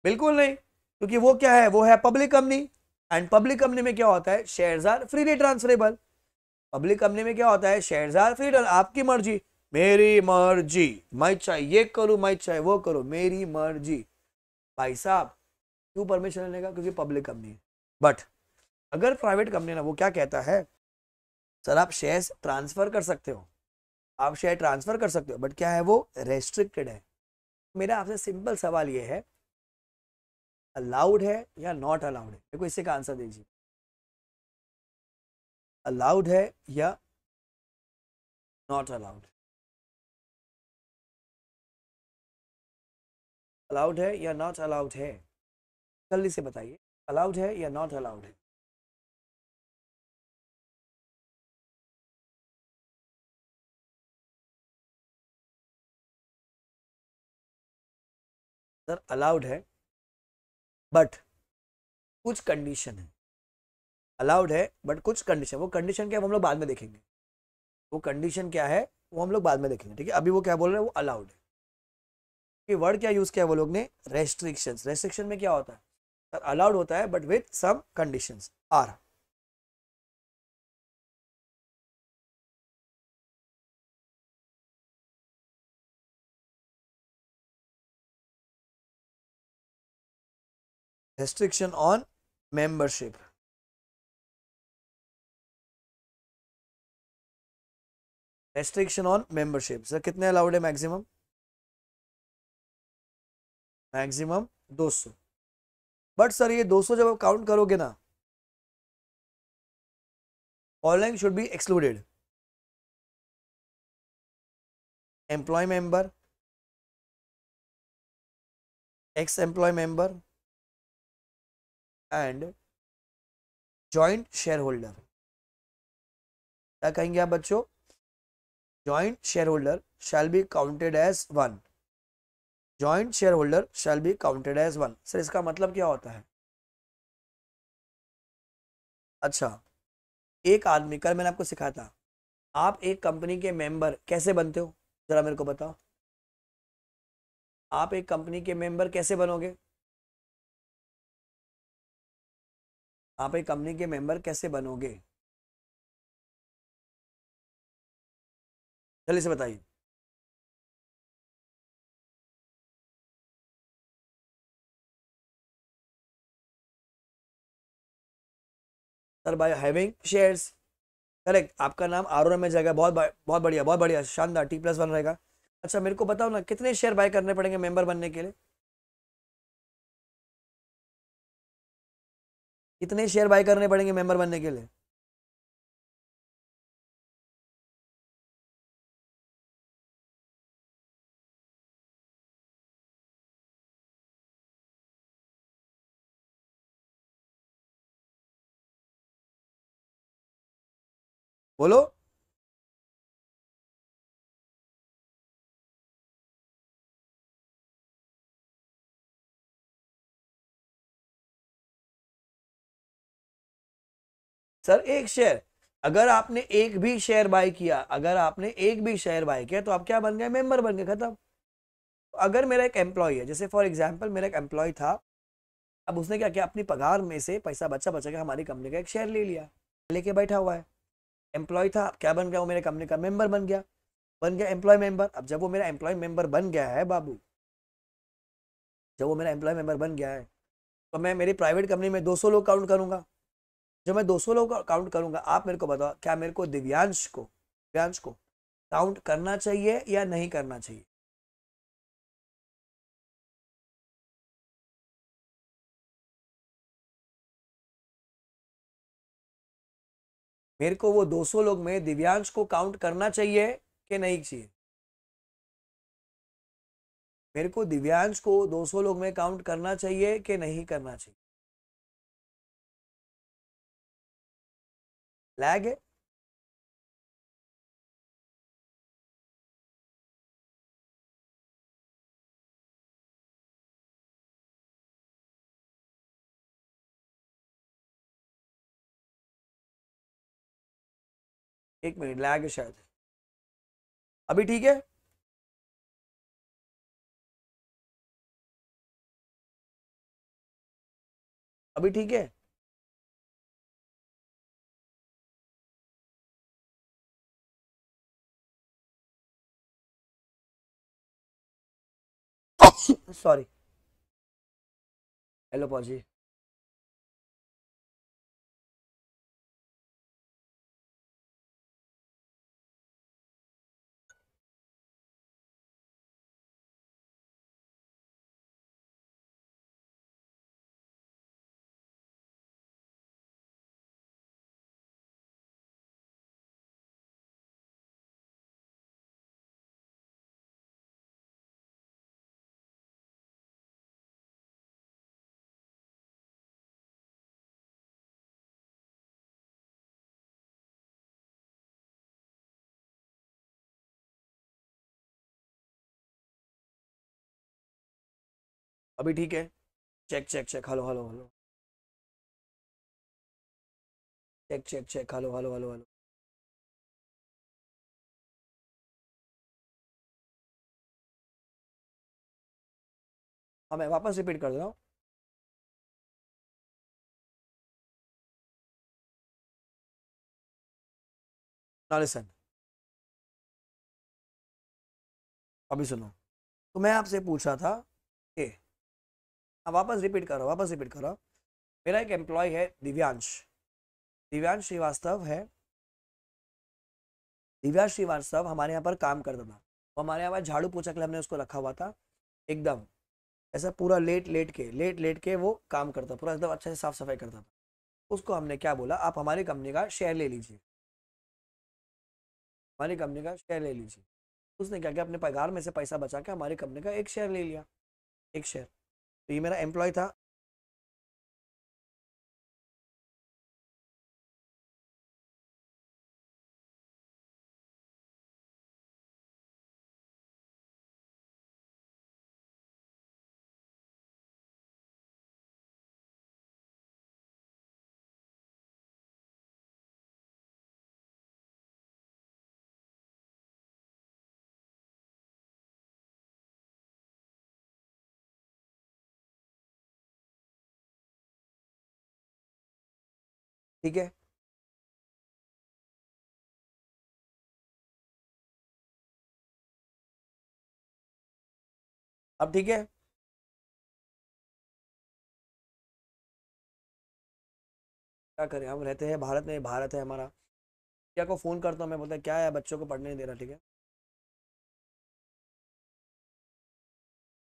A: बिल्कुल नहीं, क्योंकि वो क्या है, वो है public company and public company में क्या होता है shares are freely transferable public company में क्या होता है शेयर्स आर फ्री आपकी मर्ज़ी, मेरी मर्ज़ी। मैं चाहे ये करूँ, मैं चाहे वो करूँ, मेरी मर्ज़ी। भाई साहब, क्यों परमिशन लेने का क्योंकि पब्लिक कंपनी है। बट अगर प्राइवेट कंपनी ना, वो क्या कहता है? सर, आप शेयर्स ट्रांसफ़र कर सकते हो। आप शेयर ट्रांसफ़र कर सकते हो बट क्या है, वो रेस्ट्रिक्टेड है। मेरा आपसे सिंपल सवाल ये है अलाउड है या नॉट अलाउड है? देखो इसे का आंसर दीजिए। अलाउड है या नॉट अलाउड अलाउड है या नॉट अलाउड है? जल्दी से बताइए। अलाउड है या नॉट अलाउड है? सर अलाउड है बट कुछ कंडीशन है। अलाउड है बट कुछ कंडीशन वो कंडीशन क्या है हम लोग बाद में देखेंगे। वो कंडीशन क्या है, वो हम लोग बाद में देखेंगे, ठीक है? अभी वो क्या बोल रहे हैं, वो अलाउड है। कि वर्ड क्या यूज़ किया है वो लोग ने? रेस्ट्रिक्शंस रेस्ट्रिक्शन में क्या होता है? अलाउड होता है but with some conditions are restriction on membership. Restriction on membership sir कितने अलाउड है मैक्सिमम मैक्सिमम 200 बट सर ये 200 जब आप काउंट करोगे ना following should be excluded employee member ex employee member and joint share holder क्या कहेंगे आप बच्चों? Joint share holder shall be counted as one joint share holder shall be counted as one sir इसका मतलब क्या होता है? अच्छा एक आदमी, कल मैंने आपको सिखाया था। आप एक कंपनी के मेंबर कैसे बनते हो? जरा मेरे को बताओ। आप एक कंपनी के मेंबर कैसे बनोगे? आप एक कंपनी के मेंबर कैसे बनोगे? जल्दी से बताइए। Sir by having shares correct आपका नाम आर में जाएगा। बहुत बहुत बढ़िया बहुत बढ़िया। शानदार टी प्लस वन रहेगा। अच्छा मेरे को बताओ ना, कितने शेयर बाय करने पड़ेंगे मेंबर बनने के लिए? कितने शेयर बाय करने पड़ेंगे मेंबर बनने के लिए। बोलो? सर, एक शेयर अगर आपने एक भी शेयर बाय किया, अगर आपने एक भी शेयर बाय किया तो आप क्या बन गए? मेंबर बन गए, खत्म. अगर मेरा एक एम्प्लॉय है, जैसे फॉर एग्जांपल मेरा एक एम्प्लॉय था, अब उसने क्या किया? अपनी पगार में से पैसा बचा बचा के हमारी कंपनी का एक शेयर ले लिया, लेके बैठा हुआ है. एम्प्लॉय था क्या बन गया? वो मेरे कंपनी का मेंबर बन गया. बन गया एम्प्लॉय मेंबर अब जब वो मेरा एम्प्लॉय मेंबर बन गया है, बाबू, जब वो मेरा एम्प्लॉय मेंबर बन गया है तो मैं मेरी प्राइवेट कंपनी में 200 लोग काउंट करूँगा. जब मैं 200 लोग काउंट करूँगा, आप मेरे को बताओ, क्या मेरे को दिव्यांश को दिव्यांश को काउंट करना चाहिए या नहीं करना चाहिए? मेरे को वो 200 लोग में दिव्यांश को काउंट करना चाहिए कि नहीं चाहिए? मेरे को दिव्यांश को 200 लोग में काउंट करना चाहिए कि नहीं करना चाहिए? लैग है एक मिनट लैग शायद अभी ठीक है? अभी ठीक है? सॉरी हेलो पॉजी अभी ठीक है। Check check check, hello hello hello. Check check check, hello hello hello hello. हाँ मैं वापस रिपीट कर रहा हूँ। अभी सुनो। तो मैं आपसे पूछ था अब वापस रिपीट करो, वापस रिपीट करो। मेरा एक एम्प्लॉय है, दिव्यांश। दिव्यांश श्रीवास्तव है। दिव्यांश श्रीवास्तव हमारे यहाँ पर काम करता था। वो हमारे यहाँ पर झाड़ू पोछा के लिए हमने उसको रखा हुआ था, एकदम। ऐसा पूरा लेट लेट के, लेट लेट के वो काम करता पूरा एकदम अच्छे से साफ़ सफ़ाई करता था। उसको हमने क्या बोला? आप हमारी कंपनी का शेयर ले लीजिए। हमारी कंपनी का शेयर ले लीजिए। उसने क्या किया? अपने पगार में से पैसा बचा के हमारी कंपनी का एक शेयर ले लिया। एक शेयर तो ये मेरा एम्प्लॉय था। ठीक है? अब ठीक है? क्या करें? हम रहते हैं, भारत में भारत है हमारा। क्या को फ़ोन करता हूँ मैं? बोलता क्या है? बच्चों को पढ़ने नहीं दे रहा, ठीक है?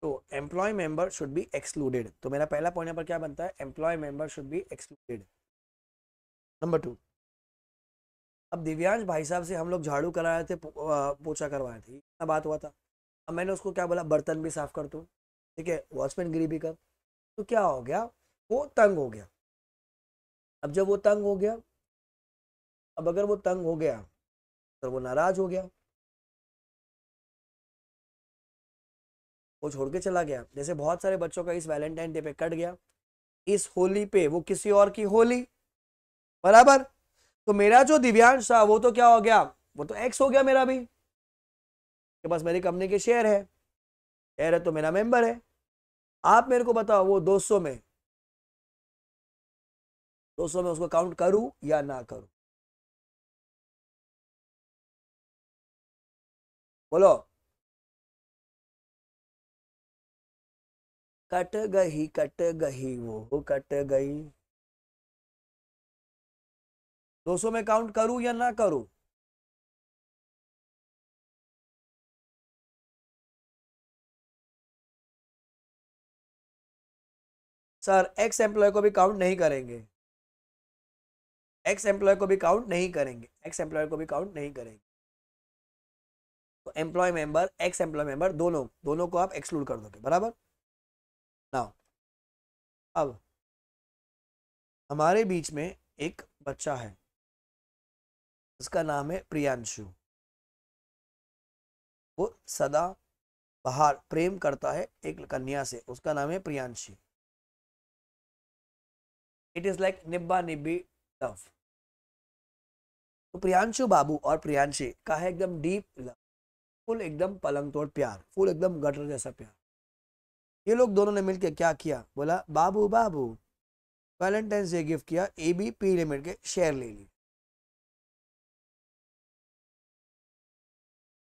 A: तो employee member should be excluded तो मेरा पहला पॉइंट यहाँ पर क्या बनता है? Employee member should be excluded number two. अब दिव्यांश भाई साहब से हम लोग झाड़ू करा रहे थे पोछा करवाए थे। इतना बात हुआ था। अब मैंने उसको क्या बोला, बर्तन भी साफ़ कर दो। ठीक है, वॉचमैन गिरी भी कर। तो क्या हो गया? वो तंग हो गया। अब जब वो तंग हो गया, अब अगर वो तंग हो गया तो वो नाराज़ हो गया। वो छोड़ के चला गया। जैसे बहुत सारे बच्चों का इस वैलेंटाइन डे पे कट गया। इस होली पे, वो किसी और की होली बराबर? तो मेरा जो दिव्यांश था, वो तो क्या हो गया? वो तो एक्स हो गया मेरा भी। के पास मेरी कंपनी के शेयर है। शेयर है तो मेरा मेंबर है। आप मेरे को बताओ, वो 200 में 200 में उसको काउंट करूँ या ना करूँ? बोलो। कट गई कट गई, वो कट गई। 200 में काउंट करूँ या ना करूँ? सर एक्स एम्प्लॉय को भी काउंट नहीं करेंगे। एक्स एम्प्लॉय को भी काउंट नहीं करेंगे। एक्स एम्प्लॉय को भी काउंट नहीं करेंगे। तो employee member ex employee member दोनों दोनों को आप एक्सक्लूड कर दोगे, बराबर? नाउ अब हमारे बीच में एक बच्चा है। उसका नाम है प्रियांशु। वो सदा बाहर प्रेम करता है एक कन्या से, उसका नाम है प्रियांशी। इट इज़ लाइक निब्बा निब्बी लव तो प्रियांशु बाबू और प्रियांशी का है एकदम डीप लव फुल एकदम पलंग तोड़ प्यार, फुल एकदम गटर जैसा प्यार। ये लोग दोनों ने मिलकर क्या किया? बोला, बाबू बाबू वैलेंटाइंस डे गिफ्ट किया ए बी पी लिमिट के शेयर ले ली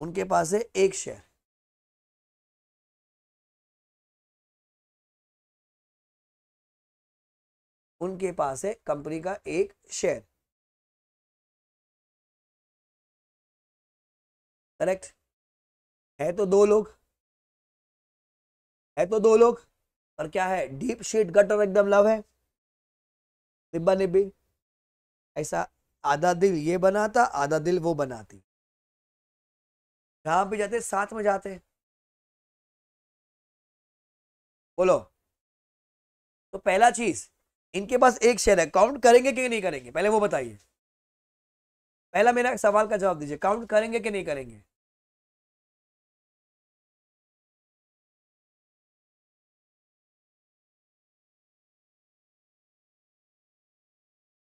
A: उनके पास है एक शेयर उनके पास है कंपनी का एक शेयर करेक्ट? है तो दो लोग। है तो दो लोग और क्या है, डीप शीट गटर एकदम लव है। निब्बा निब्बी, ऐसा आधा दिल ये बनाता, आधा दिल वो बनाती। जहाँ भी जाते साथ में जाते बोलो। तो पहला चीज़, इनके पास एक शेयर है काउंट करेंगे कि नहीं करेंगे? पहले वो बताइए। पहला मेरा सवाल का जवाब दीजिए काउंट करेंगे कि नहीं करेंगे?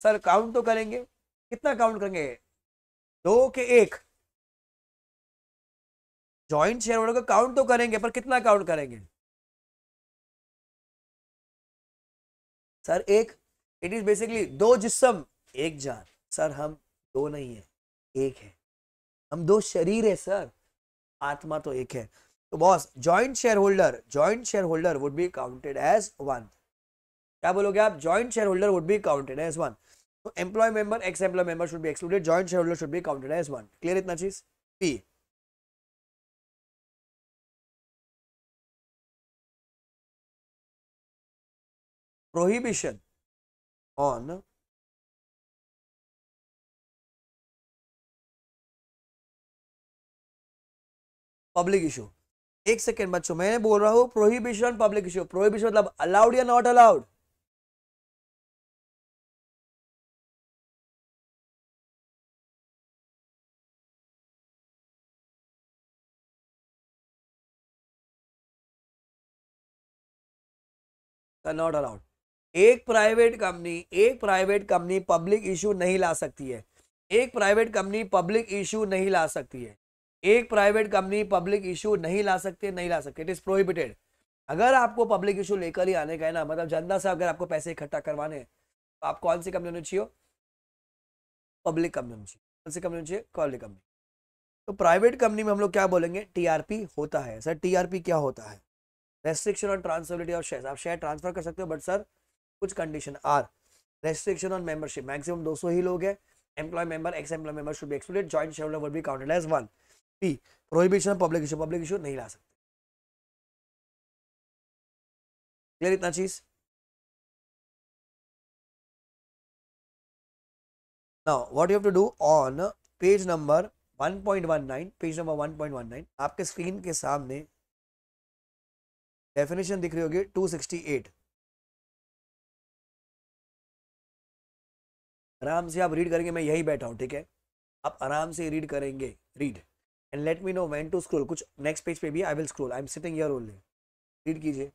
A: सर काउंट तो करेंगे। कितना काउंट करेंगे? दो के एक। जॉइंट शेयर होल्डर को काउंट तो करेंगे, पर कितना काउंट करेंगे? सर, एक इट इज़ बेसिकली दो जिसम, एक जान। सर, हम दो नहीं है, एक है। हम दो शरीर है, सर। आत्मा तो एक है। तो boss joint share holder joint share holder would be counted as one क्या बोलोगे आप? Joint share holder would be counted as one तो employee member ex employee member should be excluded joint share holder should be counted as one clear इतना चीज़? P prohibition on public issue एक second बच्चों, मैं बोल रहा हूँ prohibition public issue prohibition मतलब allowed या नॉट अलाउड नॉट अलाउड एक प्राइवेट कंपनी एक प्राइवेट कंपनी पब्लिक इशू नहीं ला सकती है। एक प्राइवेट कंपनी पब्लिक इशू नहीं ला सकती है। एक प्राइवेट कंपनी पब्लिक इशू नहीं ला सकती, नहीं ला सकती। इट इज़ प्रोहिबिटेड अगर आपको पब्लिक इशू लेकर ही आने का है ना मतलब जनता से अगर आपको पैसे इकट्ठा करवाने हैं तो आप कौन सी कंपनी होनी चाहिए? पब्लिक कंपनी होनी चाहिए। कौन सी कंपनी होनी चाहिए? कॉलिक कंपनी तो प्राइवेट कंपनी में हम लोग क्या बोलेंगे? टीआरपी होता है। सर टीआरपी क्या होता है? Restriction on transferability of share आप शेयर ट्रांसफ़र कर सकते हो बट सर कुछ condition R restriction on membership maximum 200 ही लोग हैं. Employee member ex employee member should be excluded joint holder will be counted as one P prohibition public issue public issue नहीं ला सकते. क्लियर इतना चीज़? Now what you have to do on page number 1.19 page number 1.19 आपके screen के सामने definition दिख रही होगी 268 आराम से आप रीड करेंगे, मैं यही बैठा हूँ, ठीक है? आप आराम से रीड करेंगे read and let me know when to scroll कुछ नेक्स्ट पेज पे भी I will scroll I am sitting your only read कीजिए।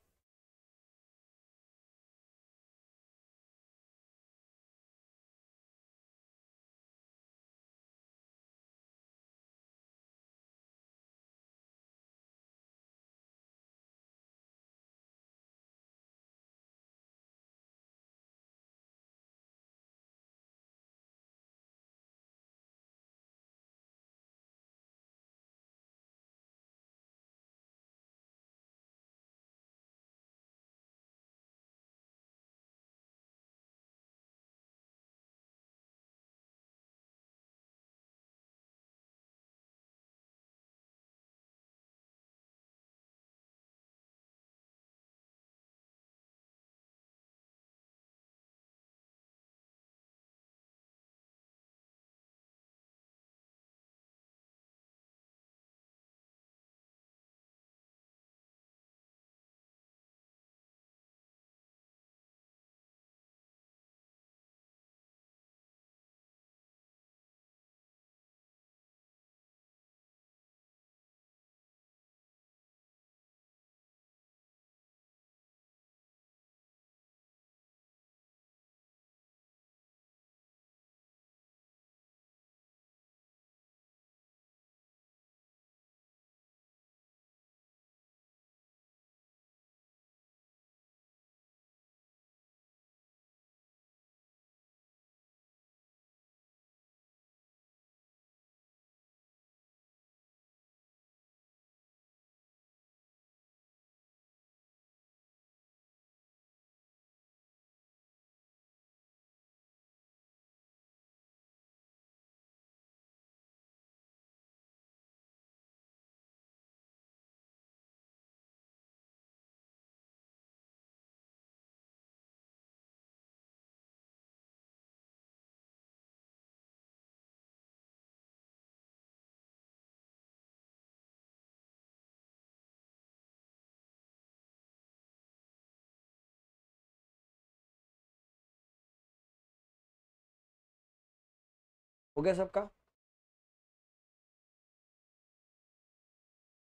A: हो गया सबका?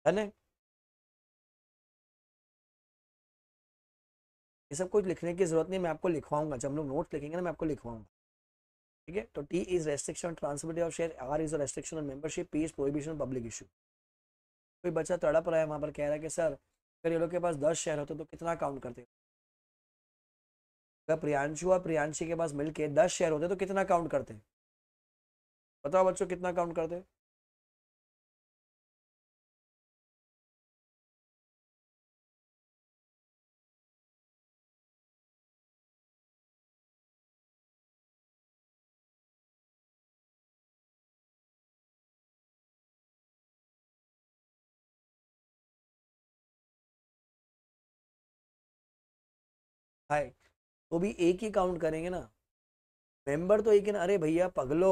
A: है ना? ये सब कुछ लिखने की ज़रूरत नहीं, मैं आपको लिखवाऊँगा। जब हम लोग नोट्स लिखेंगे ना, मैं आपको लिखवाऊँगा। ठीक है? तो T is restriction transferability of share R is restriction of membership P is prohibition public issue कोई बच्चा तड़प रहा है, वहाँ पर कह रहा है कि, सर, अगर ये लोग के पास दस शेयर होते तो कितना काउंट करते? अगर प्रियांशु और प्रियांशी के पास मिलके दस शेयर होते तो कितना काउंट करते? बताओ बच्चों कितना काउंट करते हाय तो भी एक ही काउंट करेंगे ना? मेंबर तो एक ही ना, अरे भैया, पगलो।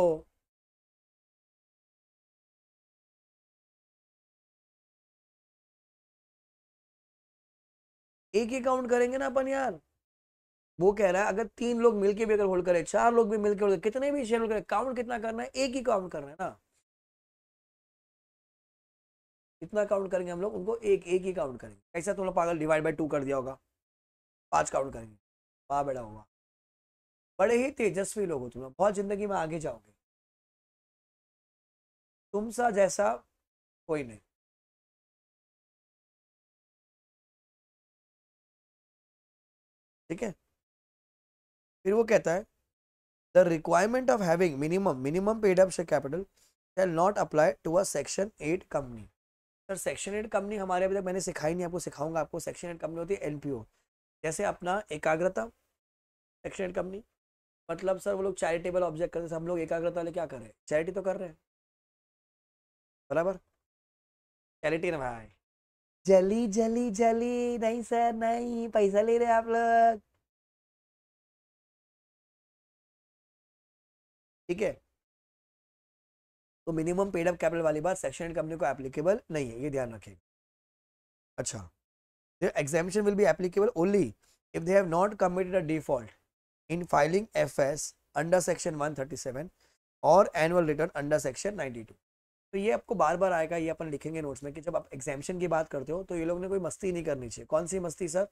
A: एक ही काउंट करेंगे ना अपन यार। वो कह रहा है, अगर तीन लोग मिलके भी अगर होल्ड करें, चार लोग भी मिलके होल्ड करें, कितने भी शेयर होल्ड करें काउंट कितना करना है, एक ही काउंट करना है ना। कितना काउंट करेंगे हम लोग, उनको एक एक ही काउंट करेंगे। कैसा तुम लोग पागल डिवाइड बाई टू कर दिया होगा। पाँच काउंट करेंगे। वाह बेड़ा होगा बड़े ही तेजस्वी लोग हो तुम लोग। बहुत ज़िंदगी में आगे जाओगे। तुम सा जैसा कोई नहीं। ठीक है? फिर वो कहता है the requirement of having minimum minimum paid up share capital can not apply to a section eight company sir section eight company हमारे अभी तक मैंने सिखाई नहीं, आपको सिखाऊँगा, आपको सेक्शन एट कंपनी होती है एनपीओ जैसे अपना एकाग्रता सेक्शन एट कंपनी मतलब सर वो लोग चैरिटेबल ऑब्जेक्ट करते हम लोग एकाग्रता वाले क्या कर रहे हैं? चैरिटी तो कर रहे हैं। बराबर? चैरिटी ना भाई। जली जली जली, नहीं सर, नहीं, पैसा ले रहे आप लोग। ठीक है। तो मिनिमम पेड अप कैपिटल वाली बात सेक्शन कंपनी को एप्लीकेबल नहीं है, ये ध्यान रखें। अच्छा। Exemption will be applicable only if they have not committed a default in filing FS under section 137 और एनुअल रिटर्न अंडर सेक्शन 92 तो ये आपको बार बार आएगा, ये अपन लिखेंगे नोट्स में कि जब आप एग्जामेशन की बात करते हो तो ये लोग ने कोई मस्ती नहीं करनी चाहिए। कौन सी मस्ती, सर?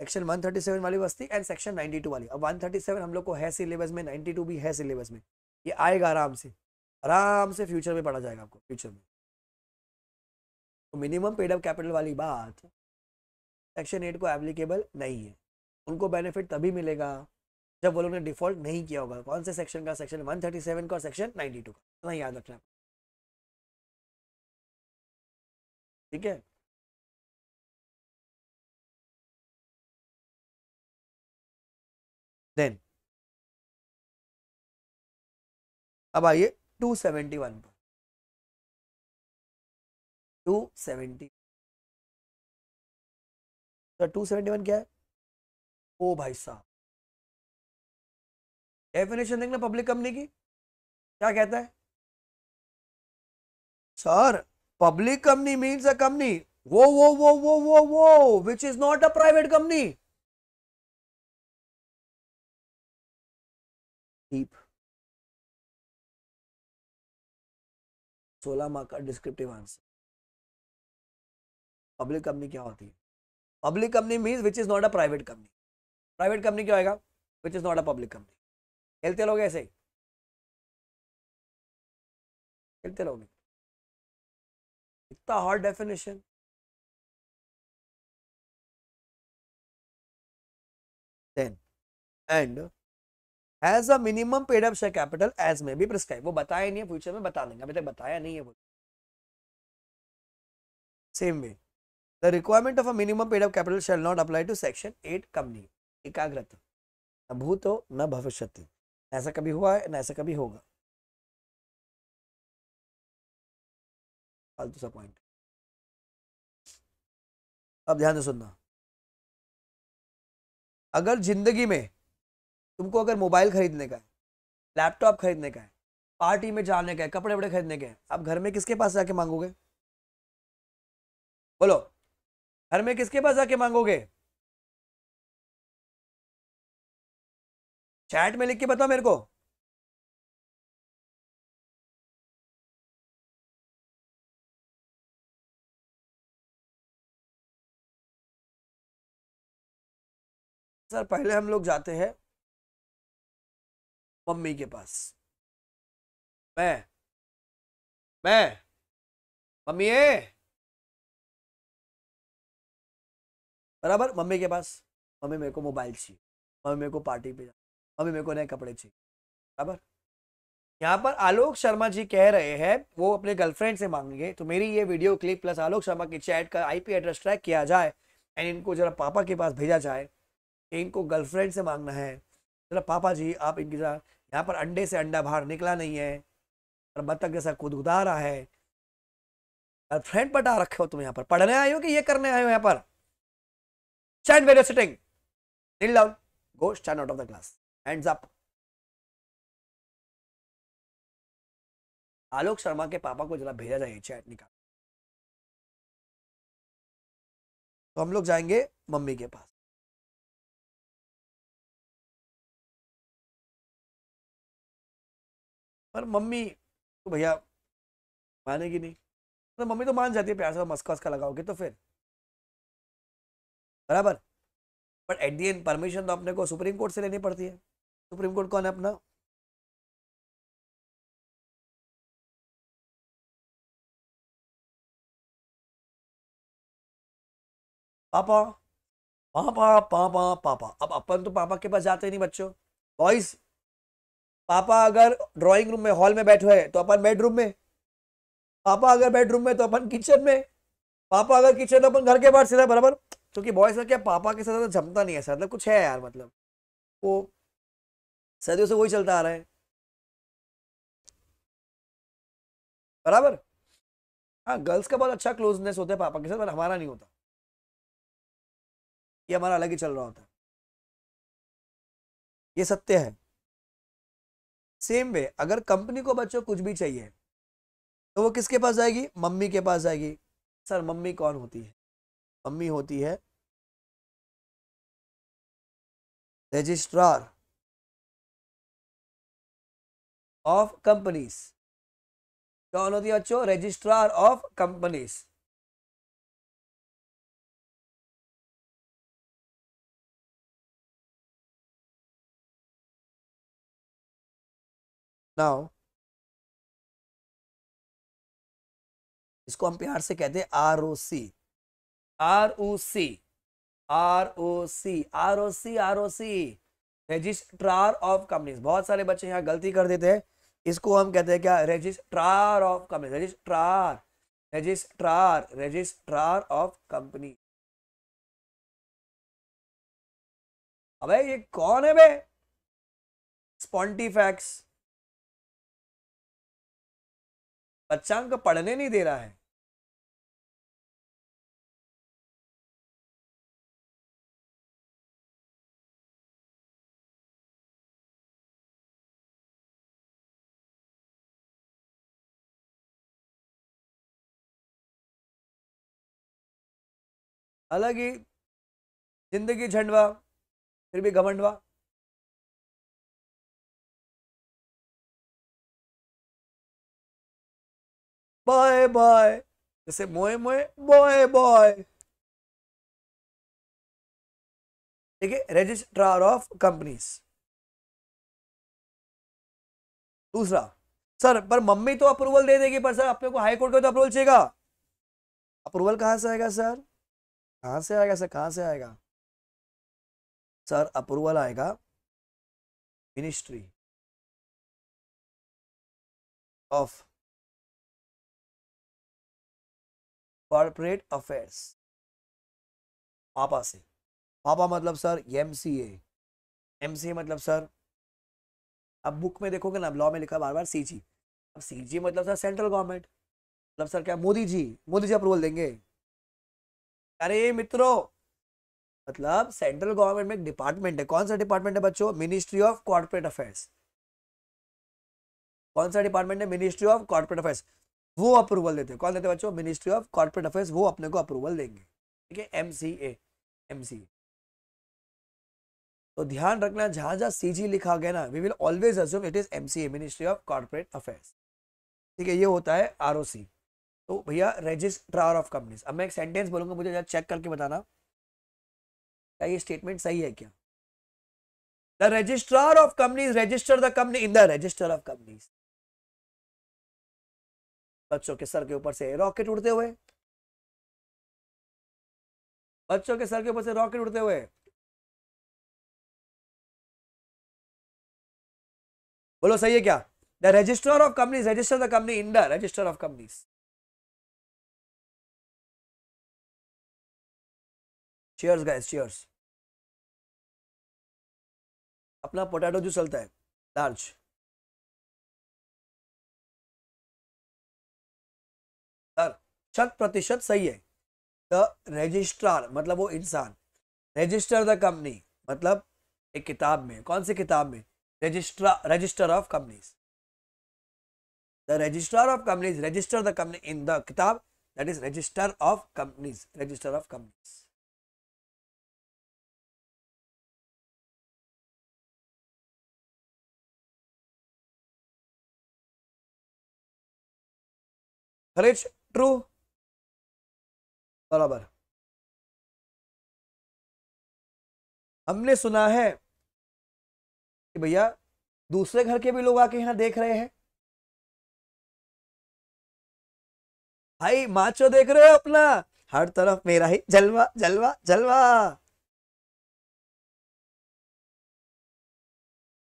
A: सेक्शन 137 वाली मस्ती एंड सेक्शन 92 वाली। अब 137 हम लोग को है सिलेबस में 92 भी है सिलेबस में। ये आएगा आराम से। आराम से फ्यूचर में पढ़ा जाएगा आपको फ्यूचर में। तो मिनिमम पेड अप कैपिटल वाली बात सेक्शन एट को एप्लीकेबल नहीं है। उनको बेनिफिट तभी मिलेगा। जब वो लोग ने डिफ़ॉल्ट नहीं किया होगा। कौन से सेक्शन का? सेक्शन 137 का और सेक्शन 92 का। इतना याद रखना। ठीक है? देन अब आइए 271 पर। Two seventy sir two seventy one क्या है? ओ भाई साहब। डेफिनेशन देखना पब्लिक कंपनी की। क्या कहता है? Sir public company means a company वो वो वो वो वो वो which is not a private company सोलह मार्क का डिस्क्रिप्टिव आंसर पब्लिक कंपनी क्या होती है? Public company means which is not a private company private company क्या होगा which is not a public company खेलते लोग ऐसे खेलते लोग इतना hard definition then and has a minimum paid up share capital as में भी प्रिस्क्राइब वो बताया नहीं है फ्यूचर में बता देंगे। अभी तक बताया नहीं है वो। Same way The requirement of a minimum paid up capital shall not apply to section 8 company. Ekagrata. न भूतो, न भविष्यति। ऐसा कभी हुआ है, न ऐसा कभी होगा। फालतू सा पॉइंट अब ध्यान से सुनना। अगर ज़िंदगी में तुमको अगर मोबाइल खरीदने का है, लैपटॉप खरीदने का है, पार्टी में जाने का है, कपड़े वपड़े खरीदने के हैं अब घर में किसके पास जाके मांगोगे? बोलो। घर में किसके पास जाके मांगोगे? चैट में लिख के बताओ मेरे को। सर, पहले हम लोग जाते हैं मम्मी के पास। मैं मैं, मम्मी ए। बराबर, मम्मी के पास। मम्मी मेरे को मोबाइल चाहिए। मम्मी मेरे को पार्टी पे जा मम्मी मेरे को नए कपड़े चाहिए। बराबर? यहाँ पर आलोक शर्मा जी कह रहे हैं, वो अपने गर्लफ्रेंड से मांगेंगे तो मेरी ये video clip plus Alok Sharma की चैट का आईपी एड्रेस ट्रैक किया जाए एंड इनको जरा पापा के पास भेजा जाए इनको गर्लफ्रेंड से मांगना है। जरा पापा जी, आप इनकी जरा, यहाँ पर अंडे से अंडा बाहर निकला नहीं है, और बत्तख जैसा कुदकुदा रहा है। गर्लफ्रेंड पटा रखे हो तुम यहाँ पर। पढ़ने आए हो कि ये करने आए हो यहाँ पर? Stand where you're sitting. Kneel down. Go stand out of the Hands up. आलोक शर्मा के पापा को जरा भेजा जाए चैट निकाल। तो हम लोग जाएँगे मम्मी के पास। पर मम्मी तो भैया, मानेगी नहीं। तो मम्मी तो मान जाती है प्यार से मस्का वस्का लगाओगे तो फिर। बराबर? But at the end permission तो अपने को सुप्रीम कोर्ट से लेनी पड़ती है। सुप्रीम कोर्ट कौन है अपना? पापा। पापा पापा पापा। अब अपन तो पापा के पास जाते नहीं बच्चों। बॉयज़ पापा अगर ड्राइंग रूम में हॉल में बैठे हैं तो अपन बेडरूम में। पापा अगर बेडरूम में तो अपन किचन में। पापा अगर किचन तो अपन घर के बाहर सीधा बराबर। क्योंकि बॉयज़ का क्या, पापा के साथ जमता नहीं है सर मतलब कुछ है यार मतलब। वो सदियों से वही चलता आ रहा है। बराबर? हाँ गर्ल्स का बहुत अच्छा क्लोजनेस होता है पापा के साथ, पर हमारा नहीं होता। ये हमारा अलग ही चल रहा होता। है ये सत्य है। सेम वे अगर कंपनी को बच्चों कुछ भी चाहिए तो वो किसके पास जाएगी? मम्मी के पास जाएगी। सर, मम्मी कौन होती है? मम्मी होती है रजिस्ट्रार। ऑफ़ कंपनीज़ कौन होती है बच्चों रजिस्ट्रार ऑफ़ कंपनीज़ नाउ इसको हम प्यार से कहते हैं R O C R O C R O C R O C R O C registrar of companies बहुत सारे बच्चे यहाँ गलती कर देते हैं। इसको हम कहते हैं क्या? Registrar of company registrar registrar registrar of company अबे ये कौन है बे? स्पॉन्टीफैक्स बच्चा को पढ़ने नहीं दे रहा है। अलग ही ज़िंदगी झंडवा, फिर भी घमंडवा। बाय बाय जैसे मोए मोए बॉय बॉय ठीक है रजिस्ट्रार ऑफ़ कंपनीज़ दूसरा, सर, पर मम्मी तो अप्रूवल दे देगी, पर सर, अपने को हाई कोर्ट का तो अप्रूवल चाहिएगा। अप्रूवल कहाँ से आएगा, सर? कहाँ से आएगा सर? कहाँ से आएगा? सर अप्रूवल आएगा ministry. Of. Corporate affairs. Papa से। पापा मतलब sir M C M C A मतलब सर, अब बुक में देखोगे ना लॉ में लिखा बार बार सी जी अब सी जी मतलब सर सेंट्रल गवर्नमेंट मतलब सर क्या, मोदी जी? मोदी जी अप्रूवल देंगे। अरे मित्रों मतलब सेंट्रल गवर्नमेंट में एक डिपार्टमेंट है। कौन सा डिपार्टमेंट है बच्चों? मिनिस्ट्री ऑफ़ कॉर्पोरेट अफेयर्स कौन सा डिपार्टमेंट है? मिनिस्ट्री ऑफ़ कॉर्पोरेट अफेयर्स वो अप्रूवल देते हैं। कौन देते हैं बच्चों? मिनिस्ट्री ऑफ़ कॉर्पोरेट अफेयर्स वो अपने को अप्रूवल देंगे। ठीक है? M C A M C ए तो ध्यान रखना, जहाँ जहाँ सीजी लिखा गया ना we will always assume it is MCA ministry of corporate affairs ठीक है? ये होता है आरओसी तो भैया रजिस्ट्रार ऑफ़ कंपनीज़ अब मैं एक सेंटेंस बोलूँगा, मुझे चेक करके बताना। क्या ये स्टेटमेंट सही है क्या? The registrar of companies register the company in the register of companies बच्चों के सर के ऊपर से रॉकेट उड़ते हुए। बच्चों के सर के ऊपर से रॉकेट उड़ते हुए। बोलो, सही है क्या? The register of companies register the company in the register of companies cheers guys cheers अपना पोटैटो जो चलता है लार्ज शत प्रतिशत सही है। द रजिस्ट्रार मतलब वो इंसान। रजिस्टर द कंपनी मतलब एक किताब में, कौन सी किताब में? Registrar register of companies the registrar of companies register the company in the किताब that is register of companies register of companies courage true बराबर। हमने सुना है कि भैया, दूसरे घर के भी लोग आके यहाँ देख रहे हैं। भाई, माचो देख रहे हो अपना? हर तरफ़ मेरा ही जलवा जलवा जलवा।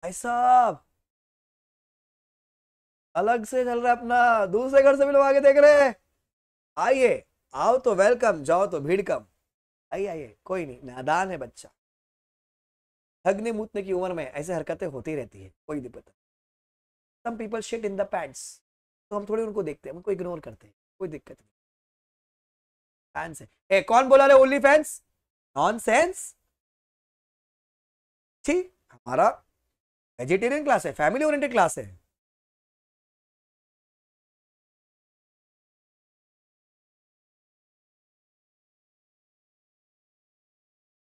A: भाई साहब अलग से चल रहा है अपना दूसरे घर से भी लोग आगे देख रहे हैं। आइए आओ तो वेलकम जाओ तो भीड़ कम। आइए आइए कोई नहीं नादान है बच्चा। हगने मूतने की उम्र में ऐसे हरकतें होती रहती है कोई दिक्कत नहीं। Some people shit in the pads तो हम थोड़ी उनको देखते हैं उनको इग्नोर करते हैं कोई दिक्कत नहीं। फैंस है। ए, कौन बोला रहे ओनली फैंस नॉन सेंस ठीक हमारा वेजिटेरियन क्लास है फैमिली ओरिएंटेड क्लास है।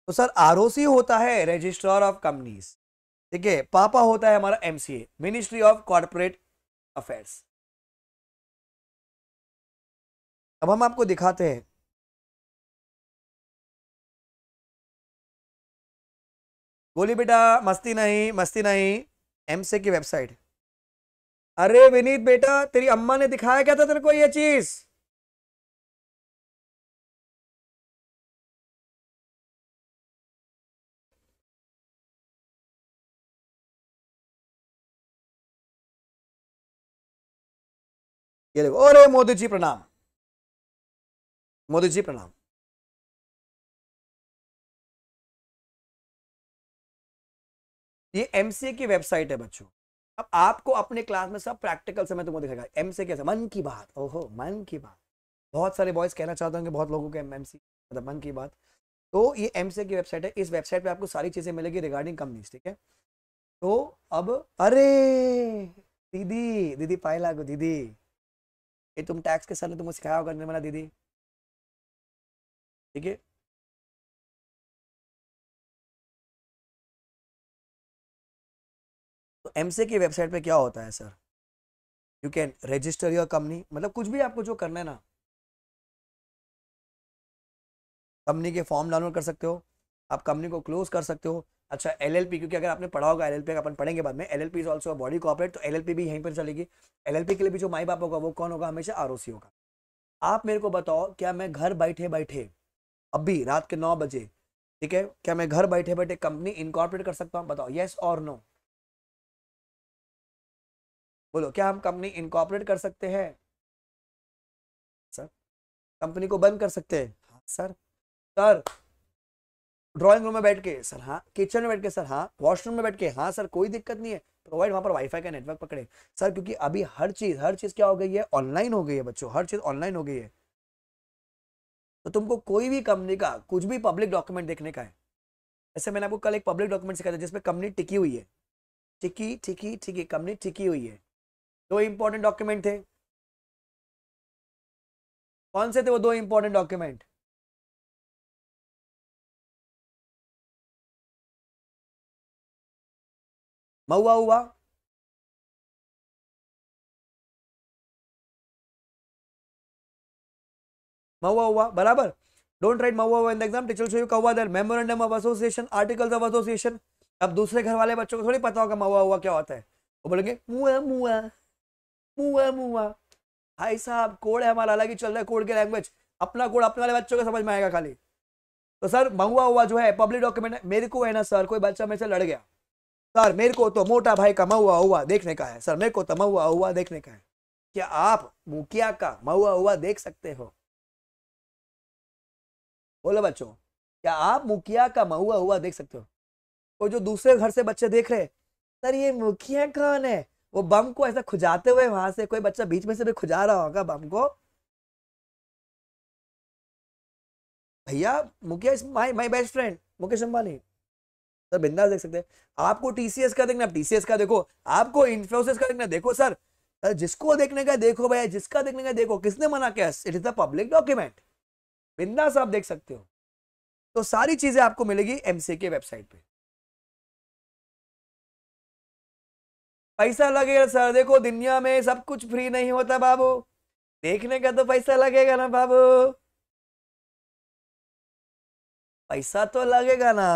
A: तो सर आरओसी होता है रजिस्ट्रार ऑफ़ कंपनीज़ ठीक है पापा होता है हमारा MCA ministry of corporate affairs अब हम आपको दिखाते हैं। बोली बेटा, मस्ती नहीं मस्ती नहीं एमसीए की वेबसाइट अरे विनीत बेटा, तेरी अम्मा ने दिखाया क्या था तेरे को ये चीज़? ये देखो अरे मोदी जी प्रणाम। मोदी जी प्रणाम। ये एमसीए की वेबसाइट है बच्चों। अब आपको अपने क्लास में सब प्रैक्टिकल समय तुमको दिखाएगा। एमसीए कैसे? मन की बात। ओहो, मन की बात। बहुत सारे बॉयज़ कहना चाहते होंगे, बहुत लोगों के एमसी मतलब मन की बात। तो ये एमसीए की वेबसाइट है। इस वेबसाइट पे आपको सारी चीज़ें मिलेगी रिगार्डिंग कंपनीज़ ठीक है? तो अब, अरे, दीदी दीदी पाए लागो दीदी। ये तुम टैक्स के सर ने तुमको सिखाया होगा, निर्मला दीदी। ठीक है? तो एमसे की वेबसाइट पे क्या होता है sir you can register your company मतलब कुछ भी आपको जो करना है ना। कंपनी के फॉर्म डाउनलोड कर सकते हो, आप कंपनी को क्लोज कर सकते हो अच्छा एल एलएलपी क्योंकि अगर आपने पढ़ा होगा एलएलपी का अपन पढ़ेंगे बाद में LLP is also body corporate तो एलएलपी भी यहीं पर चलेगी। एलएलपी के लिए भी जो माई बाप होगा, वो कौन होगा? हमेशा आरओसी होगा। आप मेरे को बताओ, क्या मैं घर बैठे बैठे अभी रात के नौ बजे, ठीक है, क्या मैं घर बैठे बैठे कंपनी इनकॉर्पोरेट कर सकता हूँ? बताओ येस और नो बोलो, क्या हम कंपनी इनकॉर्पोरेट कर सकते हैं? सर कंपनी को बंद कर सकते हैं? हाँ सर सर ड्राइंग रूम में बैठ के सर हाँ किचन में बैठ के सर हाँ वॉशरूम में बैठ के हाँ सर कोई दिक्कत नहीं है। प्रोवाइड वहाँ पर वाईफाई का नेटवर्क पकड़े। सर क्योंकि अभी हर चीज़ हर चीज़ क्या हो गई है? ऑनलाइन हो गई है बच्चों, हर चीज़ ऑनलाइन हो गई है। तो तुमको कोई भी कंपनी का, कुछ भी पब्लिक डॉक्यूमेंट देखने का है। ऐसे मैंने आपको कल एक पब्लिक डॉक्यूमेंट सिखाया था, जिसमें कंपनी टिकी हुई है। टिकी टिकी टिकी कंपनी टिकी हुई है। दो इंपॉर्टेंट डॉक्यूमेंट थे। कौन से थे वो दो इंपॉर्टेंट डॉक्यूमेंट महुआ हुआ। महुआ हुआ, बराबर। डोंट राइट महुआ हुआ in the exam teacher show you कौवा दर memorandum of association articles of association अब दूसरे घर वाले बच्चों को थोड़ी पता होगा महुआ हुआ क्या होता है। वो बोलेंगे, मुआ मुआ मुआ मुआ। भाई साहब, कोड है हमारा, अलग ही चल रहा है कोड के लैंग्वेज अपना कोड अपने वाले बच्चों को समझ में आएगा खाली। तो सर, महुआ हुआ जो है पब्लिक डॉक्यूमेंट मेरे को है ना, सर, कोई बच्चा मेरे से लड़ गया। सर, मेरे को तो मोटा भाई का महुआ हुआ देखने का है। सर, मेरे को तो महुआ हुआ देखने का है। क्या आप मुखिया का महुआ हुआ देख सकते हो? बोलो बच्चों, क्या आप मुखिया का महुआ हुआ देख सकते हो? और जो दूसरे घर से बच्चे देख रहे सर, ये मुखिया कौन है? वो बम को ऐसा खुजाते हुए वहाँ से कोई बच्चा बीच में से भी खुजा रहा होगा बम को? भैया, मुखिया my my best friend Mukesh Ambani. Sir बिंदास देख सकते हैं। आपको टीसीएस का देखना टीसीएस का देखो, आपको इन्फोसिस का देखना। देखो सर जिसको देखने का देखो भैया जिसका देखने का देखो, किसने मना किया? It is the public document बिंदास आप देख सकते हो। तो सारी चीज़ें आपको मिलेगी एमसी के वेबसाइट पे। पैसा लगेगा सर, देखो दुनिया में सब कुछ फ्री नहीं होता बाबू। देखने का तो पैसा लगेगा ना बाबू। पैसा तो लगेगा ना।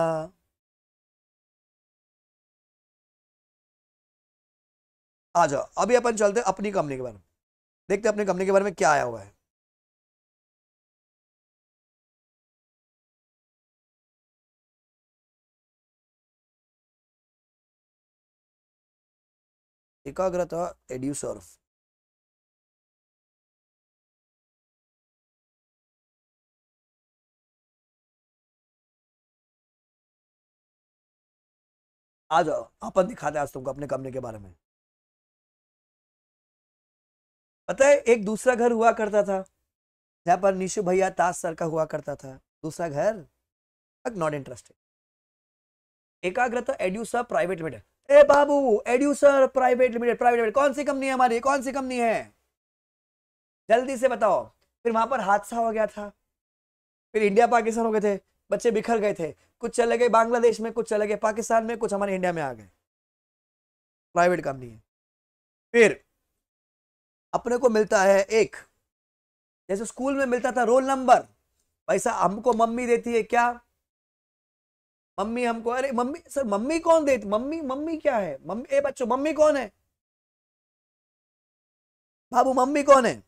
A: आ जाओ, अभी अपन चलते हैं अपनी कंपनी के बारे में। देखते हैं अपनी कंपनी के बारे में क्या आया हुआ है। एकाग्रता एड्यूसर आ जाओ, अपन दिखाते हैं आज तुमको अपने कंपनी के बारे में। पता है, एक दूसरा घर हुआ करता था। जहाँ पर निशु भैया ताज सर का हुआ करता था। दूसरा घर? Not interested Ekagrata Eduserve private limited A Babu Eduserve private limited private limited कौन सी कंपनी है हमारी? कौन सी कंपनी है? जल्दी से बताओ। फिर वहाँ पर हादसा हो गया था। फिर इंडिया पाकिस्तान हो गए थे। बच्चे बिखर गए थे। कुछ चले गए बांग्लादेश में, कुछ चले गए पाकिस्तान में, कुछ हमारे इंडिया में आ गए। प्राइवेट कंपनी है। फिर अपने को मिलता है एक। जैसे स्कूल में मिलता था रोल नंबर, पैसा हमको मम्मी देती है क्या? मम्मी हमको, अरे मम्मी, सर मम्मी कौन देती, मम्मी मम्मी क्या है? मम्मी, ए बच्चों, मम्मी कौन है? बाबू, मम्मी कौन है?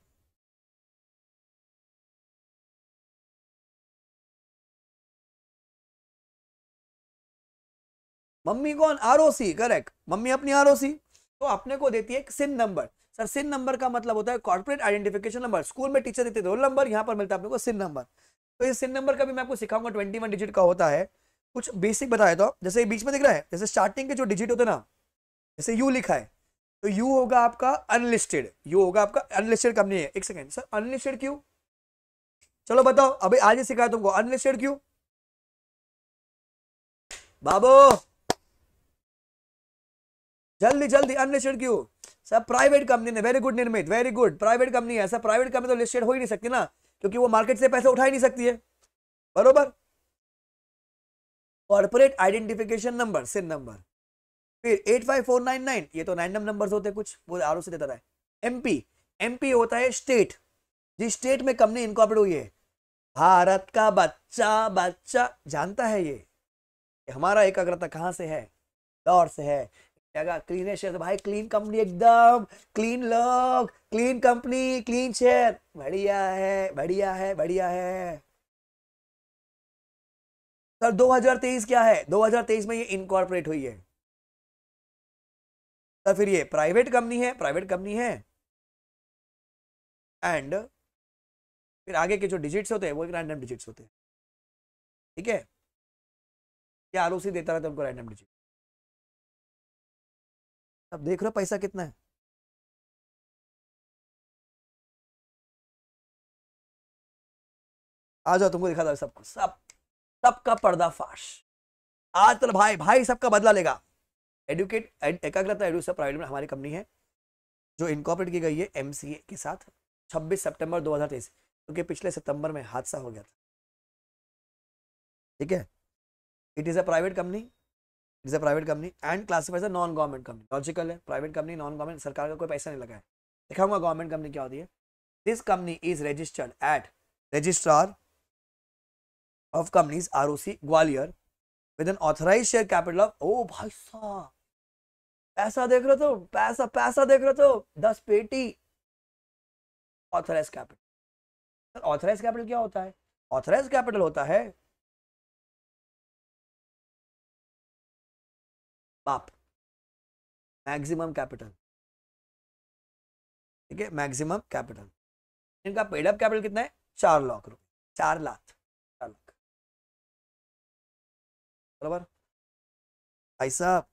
A: मम्मी कौन? आरओसी करेक्ट मम्मी अपनी आरओसी तो अपने को देती है एक CIN number sir CIN number का मतलब होता है कॉर्पोरेट आइडेंटिफिकेशन नंबर स्कूल में टीचर देते रोल नंबर यहाँ पर मिलता है अपने को सिन नंबर तो ये सिन नंबर का भी मैं आपको सिखाऊँगा ट्वेंटी वन डिजिट का होता है। कुछ बेसिक बताया तो जैसे बीच में दिख रहा है, जैसे स्टार्टिंग के जो डिजिट होते ना, जैसे यू लिखा है तो यू होगा आपका अनलिस्टेड यू होगा आपका अनलिस्टेड कंपनी है। एक सेकेंड सर अनलिस्टेड क्यों? चलो बताओ, अभी आज ही सिखाया तुमको अनलिस्टेड क्यों? बाबू! जल्दी जल्दी अनलिस्टेड क्यों? सब प्राइवेट कंपनी ने वेरी गुड निर्मित वेरी गुड प्राइवेट कंपनी है। सब प्राइवेट कंपनी तो लिस्टेड हो ही नहीं सकती ना, क्योंकि वो मार्केट से पैसे उठा ही नहीं सकती है। बरोबर? Corporate identification number CIN number फिर eight five four nine nine ये तो रैंडम नंबर होते हैं कुछ, वो आर से देता है। एमपी एमपी होता है स्टेट जिस स्टेट में कंपनी इनकॉर्पोरेट हुई है। भारत का बच्चा बच्चा, जानता है ये हमारा एकाग्रता कहाँ से है? दौर से है। क्या क्लीन शेयर भाई क्लीन कंपनी एकदम क्लीन लोग क्लीन कंपनी क्लीन शेयर बढ़िया है बढ़िया है बढ़िया है। सर 2023 क्या है? 2023 में ये इनकॉर्पोरेट हुई है। तो फिर ये प्राइवेट कंपनी है प्राइवेट कंपनी है। एंड फिर आगे के जो डिजिट्स होते हैं, वो एक रैंडम डिजिट्स होते हैं। ठीक है? क्या आरओसी देता रहता है उनको रैंडम डिजिट अब देख रहे हो पैसा कितना है? आ जाओ, तुमको दिखा दो सबको। सब, सबका पर्दाफाश। आज तो भाई भाई सबका बदला लेगा। एडुकेट एकाग्रता एडुसर प्राइवेट में हमारी कंपनी है, जो इनकॉपरेट की गई है एमसीए के साथ। 26 सितंबर 2023 क्योंकि तो पिछले सितंबर में हादसा हो गया था। ठीक है? It is a private company is a private company and classifies a non government company logical है प्राइवेट कंपनी नॉन गवर्नमेंट सरकार का कोई पैसा नहीं लगा है। दिखाऊँगा गवर्नमेंट कंपनी क्या होती है। This company is registered at registrar of companies R Gwalior with an authorised share capital of ओ भाई साहब, पैसा देख रहे हो पैसा पैसा देख रहे हो दस पेटी ऑथराइज कैपिटल ऑथराइज कैपिटल क्या होता है? ऑथराइज कैपिटल होता है बाप मैक्सिमम कैपिटल ठीक है? मैक्सिमम कैपिटल इनका पेडअप कैपिटल कितना है? चार लाख रुपए। चार लाख। चार लाख। बराबर? भाई साहब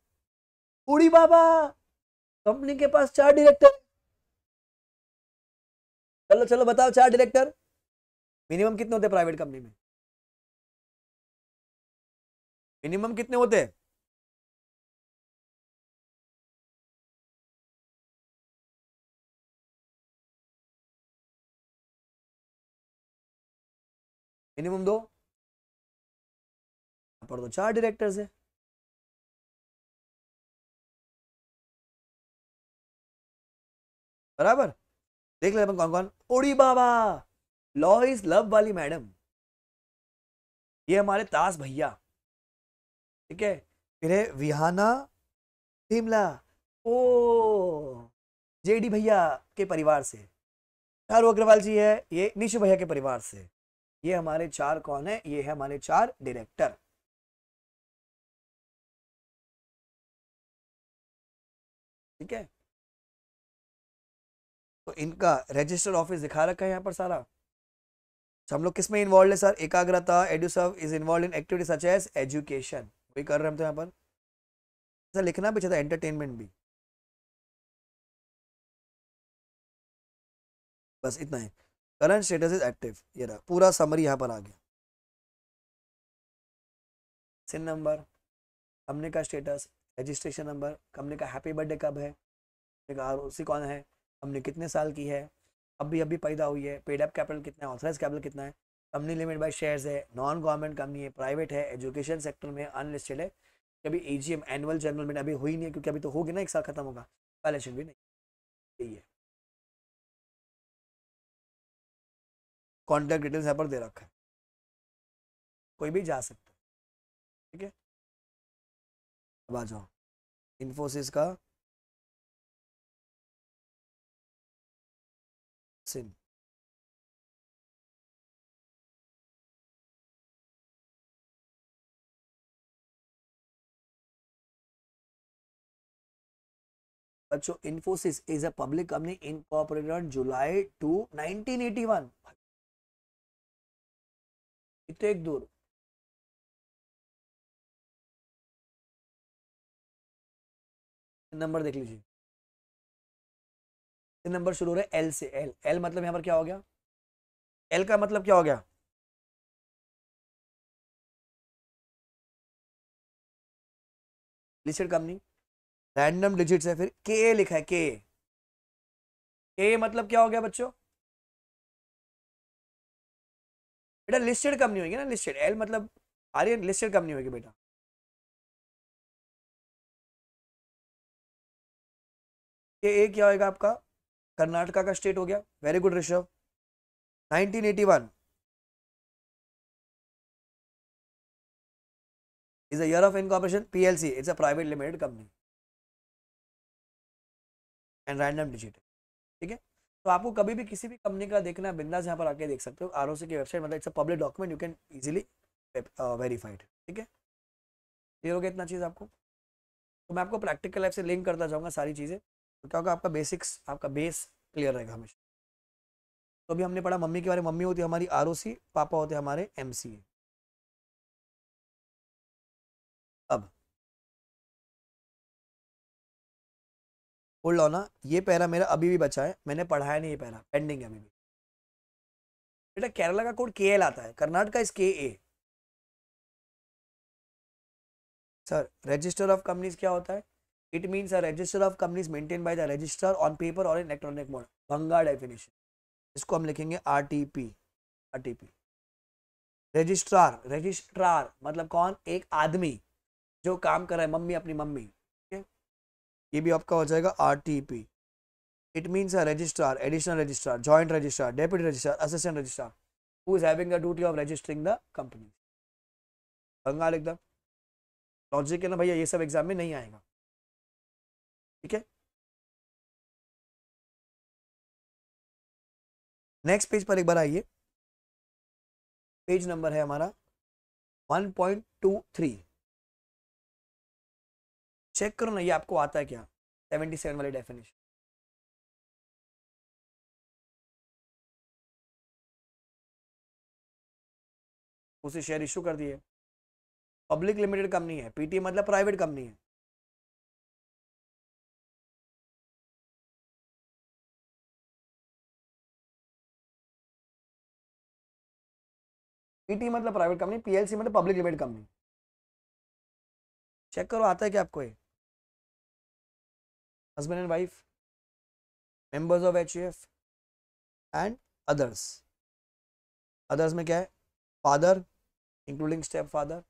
A: उड़ी बाबा! कंपनी के पास चार डायरेक्टर चलो चलो, बताओ चार डायरेक्टर मिनिमम कितने होते प्राइवेट कंपनी में? मिनिमम कितने होते? हैं मिनिमम दो। पर तो चार डायरेक्टर्स है। बराबर? देख ले कौन कौन ओड़ी बाबा लॉ इज़ लव वाली मैडम। ये हमारे तास भैया। ठीक है? फिर है विहाना शिमला ओ, जेडी भैया के परिवार से। चारू अग्रवाल जी है, ये निशु भैया के परिवार से। ये हमारे चार कौन है? ये है हमारे चार डायरेक्टर ठीक है? तो इनका रजिस्टर ऑफ़िस दिखा रखा है यहाँ पर सारा। तो हम लोग किसमें इन्वॉल्व है sir Ekagrata Eduserve is involve in activity such as education वही कर रहे हैं हम तो यहाँ पर। सर, लिखना भी चाहता एंटरटेनमेंट भी। बस इतना है। करंट स्टेटस इज़ एक्टिव ये रहा, पूरा समरी यहाँ पर आ गया। सिन नंबर कंपनी का स्टेटस रजिस्ट्रेशन नंबर कंपनी का हैप्पी बर्थडे कब है? आर उसी कौन है? कंपनी कितने साल की है? अभी अभी पैदा हुई है। पेड अप कैपिटल कितना है? ऑथराइज कैपिटल कितना है? कंपनी लिमिट बाय शेयर्स है। नॉन गवर्नमेंट कंपनी है। प्राइवेट है। एजुकेशन सेक्टर में अनलिस्टेड है। कभी A G M annual general meet अभी हुई नहीं है, क्योंकि अभी तो होगी ना, एक साल खत्म होगा। वैलेशन भी नहीं। यही है। कॉन्टैक्ट डिटेल्स यहाँ पर दे रखा है। कोई भी जा सकता है। ठीक है? अब आ जाओ। इन्फोसिस का सिन बच्चों Infosys is a public company incorporated July two 1981 एक दूर। नंबर देख लीजिए। नंबर शुरू हो रहा है एल से एल एल मतलब यहाँ पर क्या हो गया? एल का मतलब क्या हो गया? लिस्टेड कंपनी रैंडम डिजिट्स है फिर। के लिखा है के के मतलब क्या हो गया बच्चों? बेटा लिस्टेड कंपनी होगी ना? लिस्टेड एल मतलब आर्यन लिस्टेड कंपनी होगी बेटा? ये ए क्या होगा आपका? कर्नाटका का स्टेट हो गया। Very good Rishabh 1981 is a year of incorporation PLC. It's a private limited company. And random digit ठीक है? तो आपको कभी भी किसी भी कंपनी का देखना बिंदास यहाँ पर आके देख सकते हो। आर ओ सी की वेबसाइट मतलब it's a public document you can easily verified ठीक है क्लियर हो? गया इतना चीज़ आपको। तो मैं आपको प्रैक्टिकल लाइफ से लिंक करता जाऊँगा सारी चीज़ें तो क्या होगा आपका बेसिक्स आपका बेस क्लियर रहेगा हमेशा। तो अभी हमने पढ़ा, मम्मी के बारे में, मम्मी होती है हमारी आरओसी पापा होते हमारे एमसीए होल्ड ना ये पैरा मेरा अभी भी बचा है, मैंने पढ़ाया नहीं ये पैरा पेंडिंग है अभी भी। बेटा केरला का कोड के एल आता है, कर्नाटक इस के ए सर रजिस्टर ऑफ़ कंपनीज़ क्या होता है? It means a register of companies maintain by the register on paper और इलेक्ट्रॉनिक मोड भंगा डेफिनेशन इसको हम लिखेंगे R T P R T P registrar registrar मतलब कौन? एक आदमी जो काम कर रहा है, मम्मी, अपनी मम्मी। ये भी आपका हो जाएगा R T P it means a registrar additional registrar joint registrar deputy registrar assistant registrar who is having the duty of registering the company Bengal एकदम। लॉजिक है ना भैया, ये सब एग्ज़ाम में नहीं आएगा। ठीक है? नेक्स्ट पेज पर एक बार आइए। पेज नंबर है हमारा 1.23 चेक करो ना, ये आपको आता है क्या? 77 वाली डेफिनेशन उसे शेयर इशू कर दिए। पब्लिक लिमिटेड कंपनी है पीटी मतलब प्राइवेट कंपनी है। पीटी मतलब प्राइवेट कंपनी पीएलसी मतलब पब्लिक लिमिटेड कंपनी चेक करो, आता है क्या आपको ये? Husband and wife members of H and others others में क्या है? Father including step father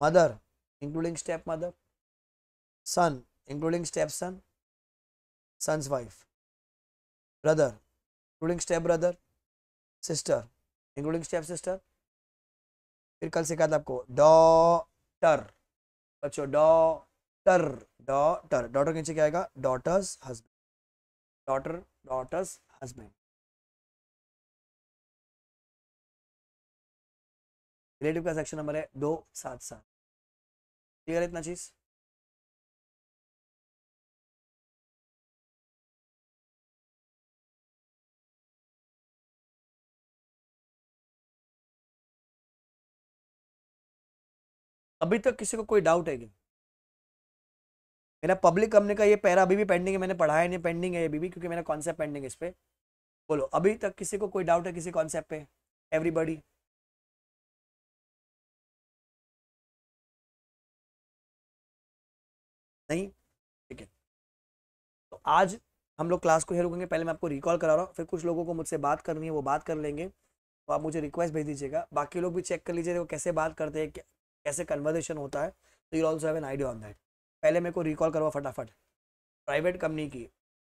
A: mother including step mother son including step son sons wife brother including step brother sister including step sister फिर कल सिखा था आपको daughter बच्चों daughter daughter daughter के नीचे क्या आएगा? Daughters husband. Daughter, daughters husband. Relative का सेक्शन नंबर है दो सात सात। क्लियर है इतना चीज़? अभी तक किसी को कोई डाउट है क्या? मेरा पब्लिक कंपनी का ये पैरा अभी भी पेंडिंग है, मैंने पढ़ाया नहीं पेंडिंग है अभी भी, क्योंकि मेरा कॉन्सेप्ट पेंडिंग है इस पर बोलो, अभी तक किसी को कोई डाउट है किसी कॉन्सेप्ट पे? एवरीबडी नहीं? ठीक है। तो आज हम लोग क्लास को ही रुकेंगे, पहले मैं आपको रिकॉल करा रहा हूँ, फिर कुछ लोगों को मुझसे बात करनी है, वो बात कर लेंगे। तो आप मुझे रिक्वेस्ट भेज दीजिएगा। बाकी लोग भी चेक कर लीजिए वो कैसे बात करते हैं कैसे कन्वर्जेशन होता है। तो you also have an idea on that पहले मेरे को रिकॉल करवा फटाफट। प्राइवेट कंपनी की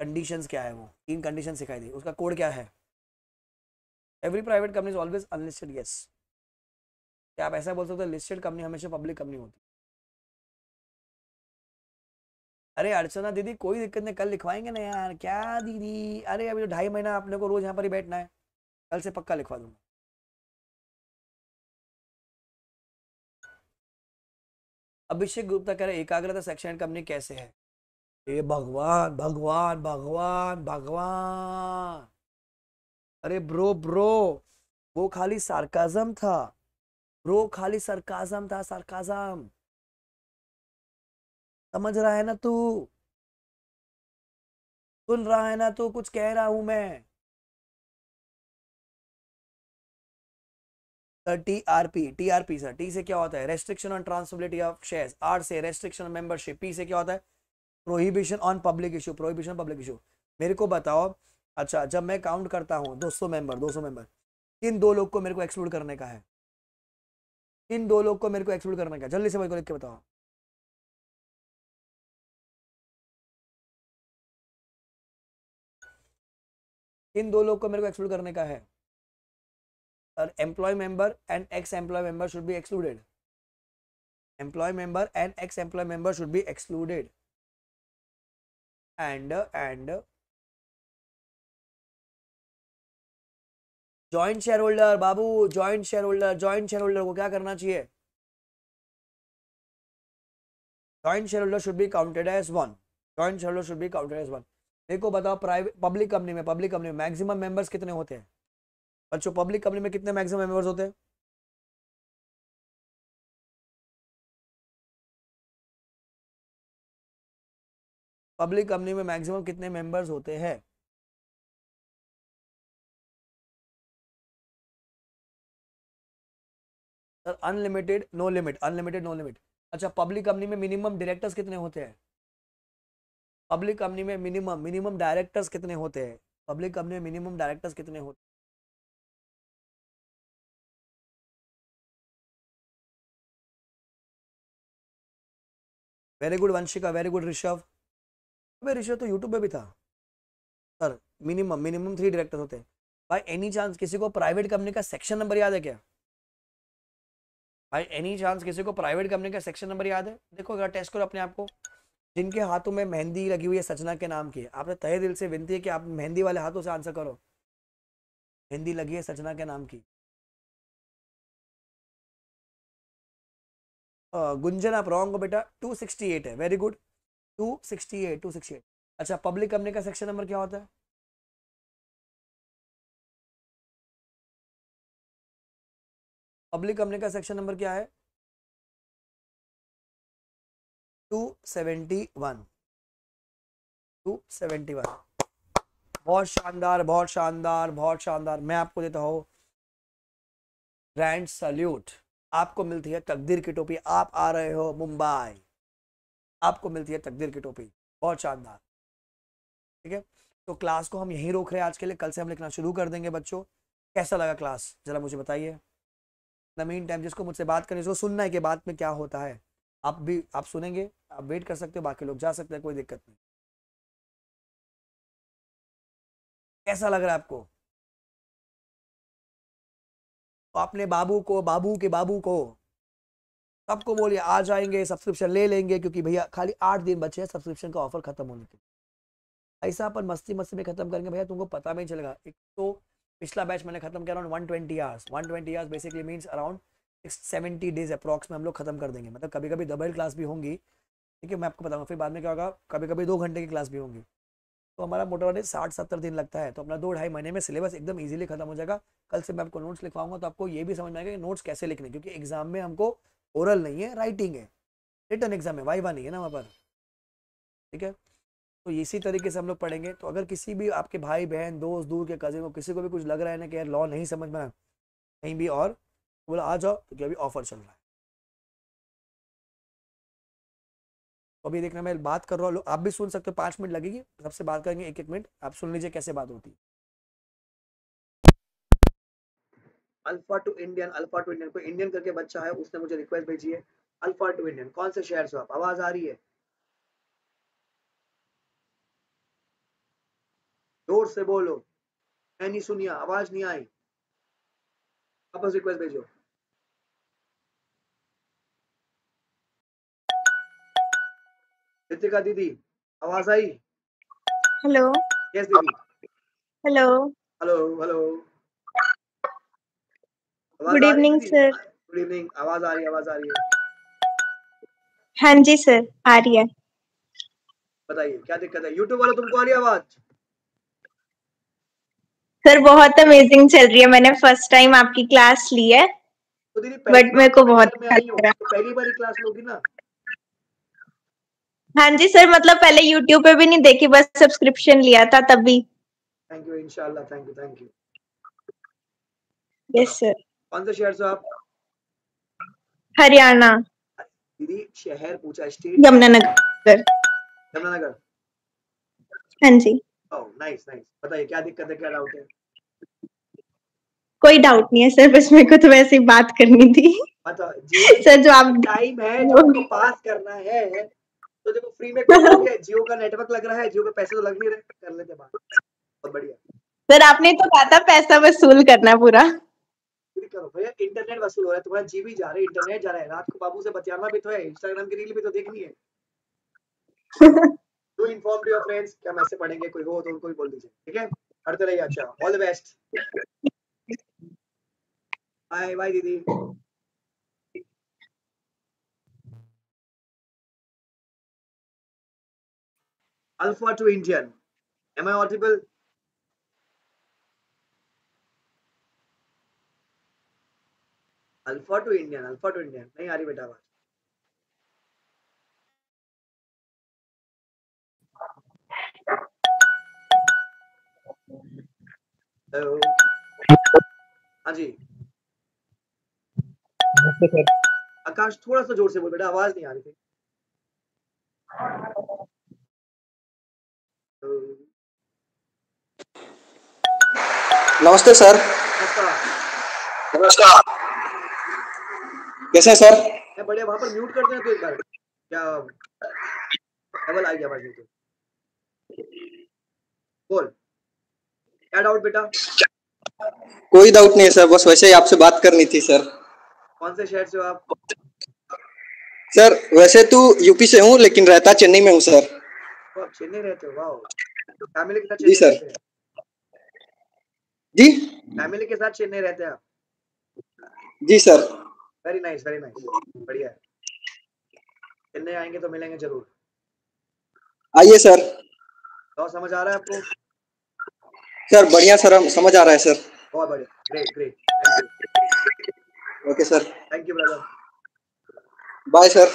A: कंडीशंस क्या है वो? तीन कंडीशन सिखाई दी उसका कोड क्या है? Every private company is always unlisted yes क्या आप ऐसा बोल सकते हो? लिस्टेड कंपनी हमेशा पब्लिक कंपनी होती अरे अर्चना दीदी, कोई दिक्कत नहीं, कल लिखवाएँगे ना यार। क्या दीदी? अरे अभी तो ढाई महीना आपने को रोज यहाँ पर ही बैठना है। कल से पक्का लिखवा दूँगा। अभिषेक गुप्ता कह रहे एकाग्रता सेक्शन कंपनी कैसे है? ये भगवान भगवान भगवान भगवान! अरे ब्रो ब्रो, वो खाली सार्काजम था। ब्रो, खाली सरकाजम था सरकाजम समझ रहा है ना तू? सुन रहा है ना तू, कुछ कह रहा हूँ मैं। T R P T R P sir T से क्या होता है? Restriction on transferability of shares R से रेस्ट्रिक्शन ऑन मेंबरशिप पी से क्या होता है? Prohibition on public issue prohibition public issue मेरे को बताओ। अच्छा जब मैं काउंट करता हूँ 200 मेंबर 200 मेंबर किन दो लोग को मेरे को एक्सक्लूड करने का है? किन दो लोग को मेरे को एक्सक्लूड करने का जल्दी से मेरे को लिख के बताओ। किन दो लोग को मेरे को एक्सक्लूड करने का है? An employee member and ex-employee member should be excluded. Employee member and ex-employee member should be excluded. And and joint shareholder Babu joint share holder joint share holder को क्या करना चाहिए joint shareholder should be counted as one joint shareholder should be counted as one देखो बताओ private public company में public company में maximum members कितने होते हैं बच्चों पब्लिक कंपनी में कितने मैक्सिमम मेंबर्स होते हैं? पब्लिक कंपनी में मैक्सिमम कितने मेंबर्स होते हैं? Sir unlimited no limit unlimited no limit अच्छा पब्लिक कंपनी में मिनिमम डायरेक्टर्स कितने होते हैं? पब्लिक कंपनी में मिनिमम मिनिमम डायरेक्टर्स कितने होते हैं? पब्लिक कंपनी में मिनिमम डायरेक्टर्स कितने होते हैं? Very good Vanshika very good Rishabh अबे ऋषभ तो यूट्यूब पे भी था? Sir minimum minimum three director होते हैं। भाई एनी चांस किसी को प्राइवेट कंपनी का सेक्शन नंबर याद है क्या? बाई एनी चांस किसी को प्राइवेट कंपनी का सेक्शन नंबर याद है? देखो अगर टेस्ट करो अपने आप को। जिनके हाथों में मेहंदी लगी हुई है सचना के नाम की। आपने तहे दिल से विनती है कि आप मेहंदी वाले हाथों से आंसर करो। मेहंदी लगी है सचना के नाम की। गुंजन आप रॉन्ग हो बेटा 268 है वेरी गुड 268 268 अच्छा पब्लिक कंपनी का सेक्शन नंबर क्या होता है? पब्लिक कंपनी का सेक्शन नंबर क्या है? 271 271 बहुत शानदार बहुत शानदार बहुत शानदार. मैं आपको देता हूँ. ग्रैंड सल्यूट आपको मिलती है तकदीर की टोपी। आप आ रहे हो मुंबई। आपको मिलती है तकदीर की टोपी। बहुत शानदार। ठीक है? तो क्लास को हम यहीं रोक रहे हैं आज के लिए। कल से हम लिखना शुरू कर देंगे बच्चों। कैसा लगा क्लास? जरा मुझे बताइए। द मीन टाइम जिसको मुझसे बात करनी उसको सुनना है कि बात में क्या होता है? आप भी, आप सुनेंगे, आप वेट कर सकते हो, बाकी लोग जा सकते हैं, कोई दिक्कत नहीं। कैसा लग रहा है आपको? तो अपने बाबू को, बाबू के बाबू को। सबको बोलिए, आ जाएँगे सब्सक्रिप्शन ले लेंगे, क्योंकि भैया खाली आठ दिन बचे हैं सब्सक्रिप्शन का ऑफ़र खत्म होने के ऐसा अपन मस्ती मस्ती में खत्म करेंगे, भैया तुमको पता भी नहीं चलेगा। एक तो पिछला बैच मैंने खत्म किया around one twenty hours one twenty hours basically means around seventy days approx में हम लोग खत्म कर देंगे। मतलब कभी कभी डबल क्लास भी होंगी। ठीक है, मैं आपको बताऊँगा, फिर बाद में क्या होगा कभी कभी दो घंटे की क्लास भी होंगी। तो हमारा मोटा मोटी साठ सत्तर दिन लगता है तो अपना दो ढाई महीने में सिलेबस एकदम इजीली खत्म हो जाएगा। कल से मैं आपको नोट्स लिखवाऊँगा तो आपको ये भी समझ में आएगा कि नोट्स कैसे लिखने क्योंकि एग्ज़ाम में हमको ओरल नहीं है राइटिंग है। रिटर्न एग्ज़ाम है, वाइवा नहीं है ना वहाँ पर। ठीक है? तो इसी तरीके से हम लोग पढ़ेंगे। तो अगर किसी भी आपके भाई, बहन, दोस्त, दूर के कजिन को किसी को भी कुछ लग रहा है ना कि यार, लॉ नहीं समझ में कहीं भी और बोला, आ जाओ। क्योंकि अभी ऑफ़र चल रहा है। अभी देखना, मैं बात कर रहा हूँ, आप भी सुन सकते हो, पाँच मिनट लगेगी सबसे बात करेंगे एक एक मिनट, आप सुन लीजिए कैसे बात होती alpha to Indian alpha to Indian कोई इंडियन करके बच्चा है, उसने मुझे रिक्वेस्ट भेजी है अल्फ़ा टू इंडियन कौन से शहर से आप? आवाज़ आ रही है। ज़ोर से बोलो, मैं नहीं सुनिया, आवाज़ नहीं आई। वापस रिक्वेस्ट भेजो। रितिका दीदी आवाज़ आई?
B: हेलो
A: यस दीदी।
B: Hello
A: hello hello
B: good evening sir
A: good evening आवाज़ आ रही है आवाज़ आ रही है।
B: हाँ जी सर आ रही है।
A: बताइए क्या दिक्कत है? यूट्यूब वाले तुमको आ रही आवाज़?
B: सर बहुत अमेजिंग चल रही है। मैंने फ़र्स्ट टाइम आपकी क्लास ली है।
A: तो
B: बट मेरे को बहुत अच्छा
A: पहली बार क्लास लोगी ना?
B: हाँ जी सर मतलब पहले यूट्यूब पे भी नहीं देखी बस सब्सक्रिप्शन लिया था तभी।
A: थैंक यू इंशाल्लाह thank you thank you
B: yes sir
A: कौन से शहर से आप?
B: हरियाणा।
A: दीदी शहर पूछा स्टेट।
B: यमुनानगर।
A: यमुनानगर।
B: हाँ जी।
A: ओह नाइस नाइस बताइए क्या दिक्कत है क्या डाउट है?
B: कोई डाउट नहीं है सर बस मेरे को तो वैसे ही बात करनी थी।
A: जियो
B: सर जो आप
A: टाइम है जो पास करना है तो देखो फ्री में जियो का नेटवर्क लग रहा है जियो के पैसे तो लग नहीं रहे कर लेते बात। बहुत बढ़िया।
B: सर आपने तो कहा था पैसा वसूल करना पूरा।
A: करो भैया इंटरनेट वसूल हो रहा है तुम्हारा जीबी जा रहा है इंटरनेट जा रहा है। रात को बाबू से बचाना भी तो है इंस्टाग्राम की रील भी तो देखनी है। Do inform to your friends क्या मैसेज पढ़ेंगे कोई हो तो उनको भी बोल दीजिए ठीक है? पढ़ते रहिए अच्छा all the best bye bye दीदी। Alpha to Indian. Am I audible? Alpha to Indian alpha to Indian नहीं आ रही बेटा आवाज़। हेलो हाँ जी। आकाश थोड़ा सा ज़ोर से बोल बेटा आवाज़ नहीं आ रही थी।
C: नमस्ते सर।
A: नमस्कार।
C: कैसे हैं सर?
A: मैं बढ़िया वहाँ पर म्यूट कर देना तो एक बार। क्या डबल आई आवाज़ नहीं तो। बोल। क्या डाउट बेटा?
C: कोई डाउट नहीं है सर बस वैसे ही आपसे बात करनी थी सर।
A: कौन से शहर से हो आप?
C: सर वैसे तो यूपी से हूँ लेकिन रहता चेन्नई में हूँ सर।
A: तो आप चेन्नई रहते हो फैमिली के साथ
C: जी, सर। जी
A: फैमिली के साथ चेन्नई रहते हैं आप
C: जी sir
A: very nice very nice बढ़िया चेन्नई आएँगे तो मिलेंगे ज़रूर
C: आइए सर
A: तो समझ आ रहा है आपको?
C: सर बढ़िया सर हम समझ आ रहा है सर.
A: बहुत बढ़िया. Great great
C: okay sir
A: thank you brother
C: bye sir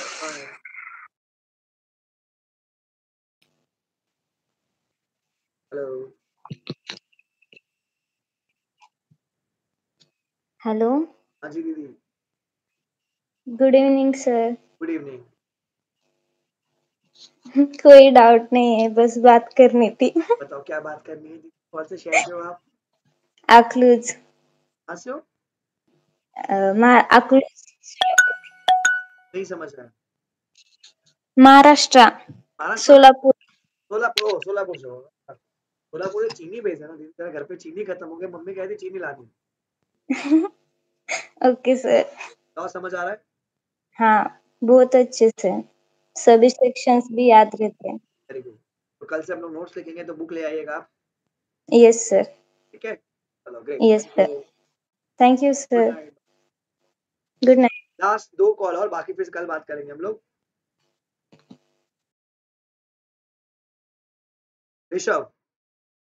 A: hello
B: hello
A: हाँ जी दीदी।
B: Good evening sir
A: good evening
B: कोई डाउट नहीं है बस बात करनी थी।
A: बताओ क्या बात करनी है? कौन से शहर से हो आप?
B: अकलूज।
A: कहाँ से हो?
B: अ, मा- अकलूज।
A: नहीं समझ रहा।
B: महाराष्ट्र।
A: महाराष्ट्र?
B: सोलापुर।
A: सोलापुर ओ, सोलापुर से हो। सोलापुर से चीनी भेजा ना दीदी तेरा घर पे चीनी खत्म हो गया मम्मी कहती चीनी लानी
B: ओके सर
A: तो समझ आ रहा है?
B: हाँ बहुत अच्छे से। सभी सेक्शंस भी याद रहते हैं।
A: वेरी गुड तो कल से हम लोग नोट्स लिखेंगे तो बुक ले आइएगा आप।
B: यस सर
A: ठीक है? चलो great
B: Yes, sir. Thank you sir good night
A: last दो कॉल और बाकी फिर कल बात करेंगे हम लोग। Rishabh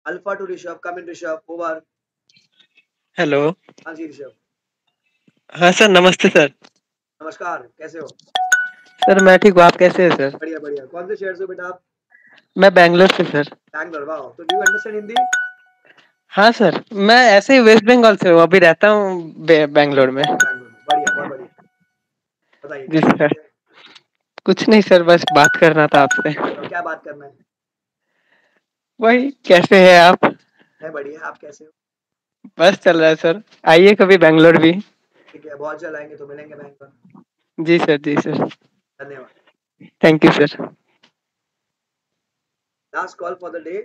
A: alpha to Rishabh come in Rishabh over
D: hello
A: हाँ जी ऋषभ
D: हाँ सर नमस्ते सर।
A: नमस्कार कैसे हो?
D: सर मैं ठीक हूँ आप कैसे हैं सर?
A: बढ़िया बढ़िया। कौन से शहर से बेटा आप?
D: मैं बैंगलोर से सर।
A: बैंगलोर वाह तो डू अंडरस्टैंड हिंदी
D: हाँ सर मैं ऐसे ही वेस्ट बंगाल से हूँ अभी रहता हूँ बैंगलोर में।
A: बढ़िया बहुत बढ़िया। बताइए।
D: जी, सर। कुछ नहीं सर बस बात करना था आपसे।
A: तो क्या बात करना है?
D: वही कैसे हैं आप?
A: मैं बढ़िया आप कैसे हो?
D: बस चल रहा है सर। आइए कभी बैंगलोर भी।
A: ठीक है बहुत जल्द आएँगे तो मिलेंगे बैंगलोर
D: जी सर जी सर।
A: धन्यवाद।
D: Thank you sir
A: last call for the day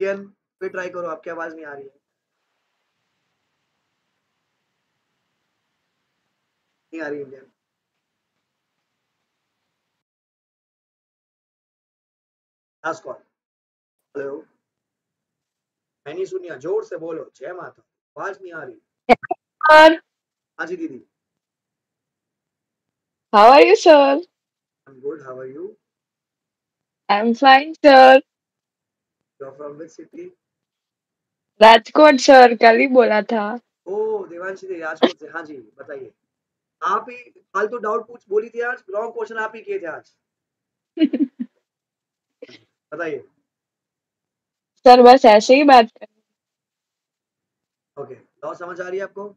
A: फिर ट्राई करो आपकी आवाज़ नहीं आ रही है। नहीं आ रही इंडियन लास्ट कॉल हेलो? मैं सुनिया ज़ोर से बोलो जय माता आवाज़ नहीं आ रही। हाँ जी दीदी।
E: How are you, sir?
A: I am good how are you
E: I'm fine, sir.
A: You are from which city
E: Rajkot sir कल ही बोला था।
A: ओ देवांशी जी राजकोट से। हाँ जी बताइए। आप ही फालतू डाउट पूछ बोली थी आज? लॉन्ग क्वेश्चन आप ही किए थे आज। बताइए।
E: सर बस ऐसे ही बात कर
A: ओके लॉ समझ आ रही है आपको?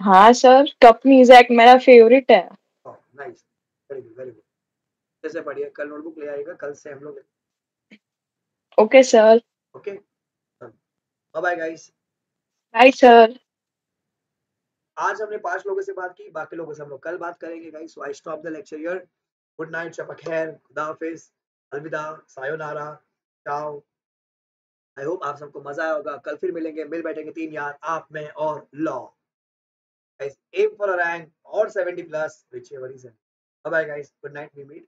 E: हाँ सर कप म्यूज़िक मेरा फेवरेट है।
A: Nice very good very good जैसे पढ़िए कल नोटबुक ले आइएगा कल से हम लोग
E: okay sir
A: okay bye bye guys
E: bye sir
A: आज हमने पाँच लोगों से बात की बाकी लोगों से हम लोग कल बात करेंगे guys so I stop the lecture here good night शब खैर खुदा हाफिज अलविदा, सायोनारा, चाओ। आई होप आप सबको मज़ा आया होगा। कल फिर मिलेंगे, मिल बैठेंगे तीन यार, आप, में और law. Guys aim for a rank और 70 plus whichever is bye bye guys good night we meet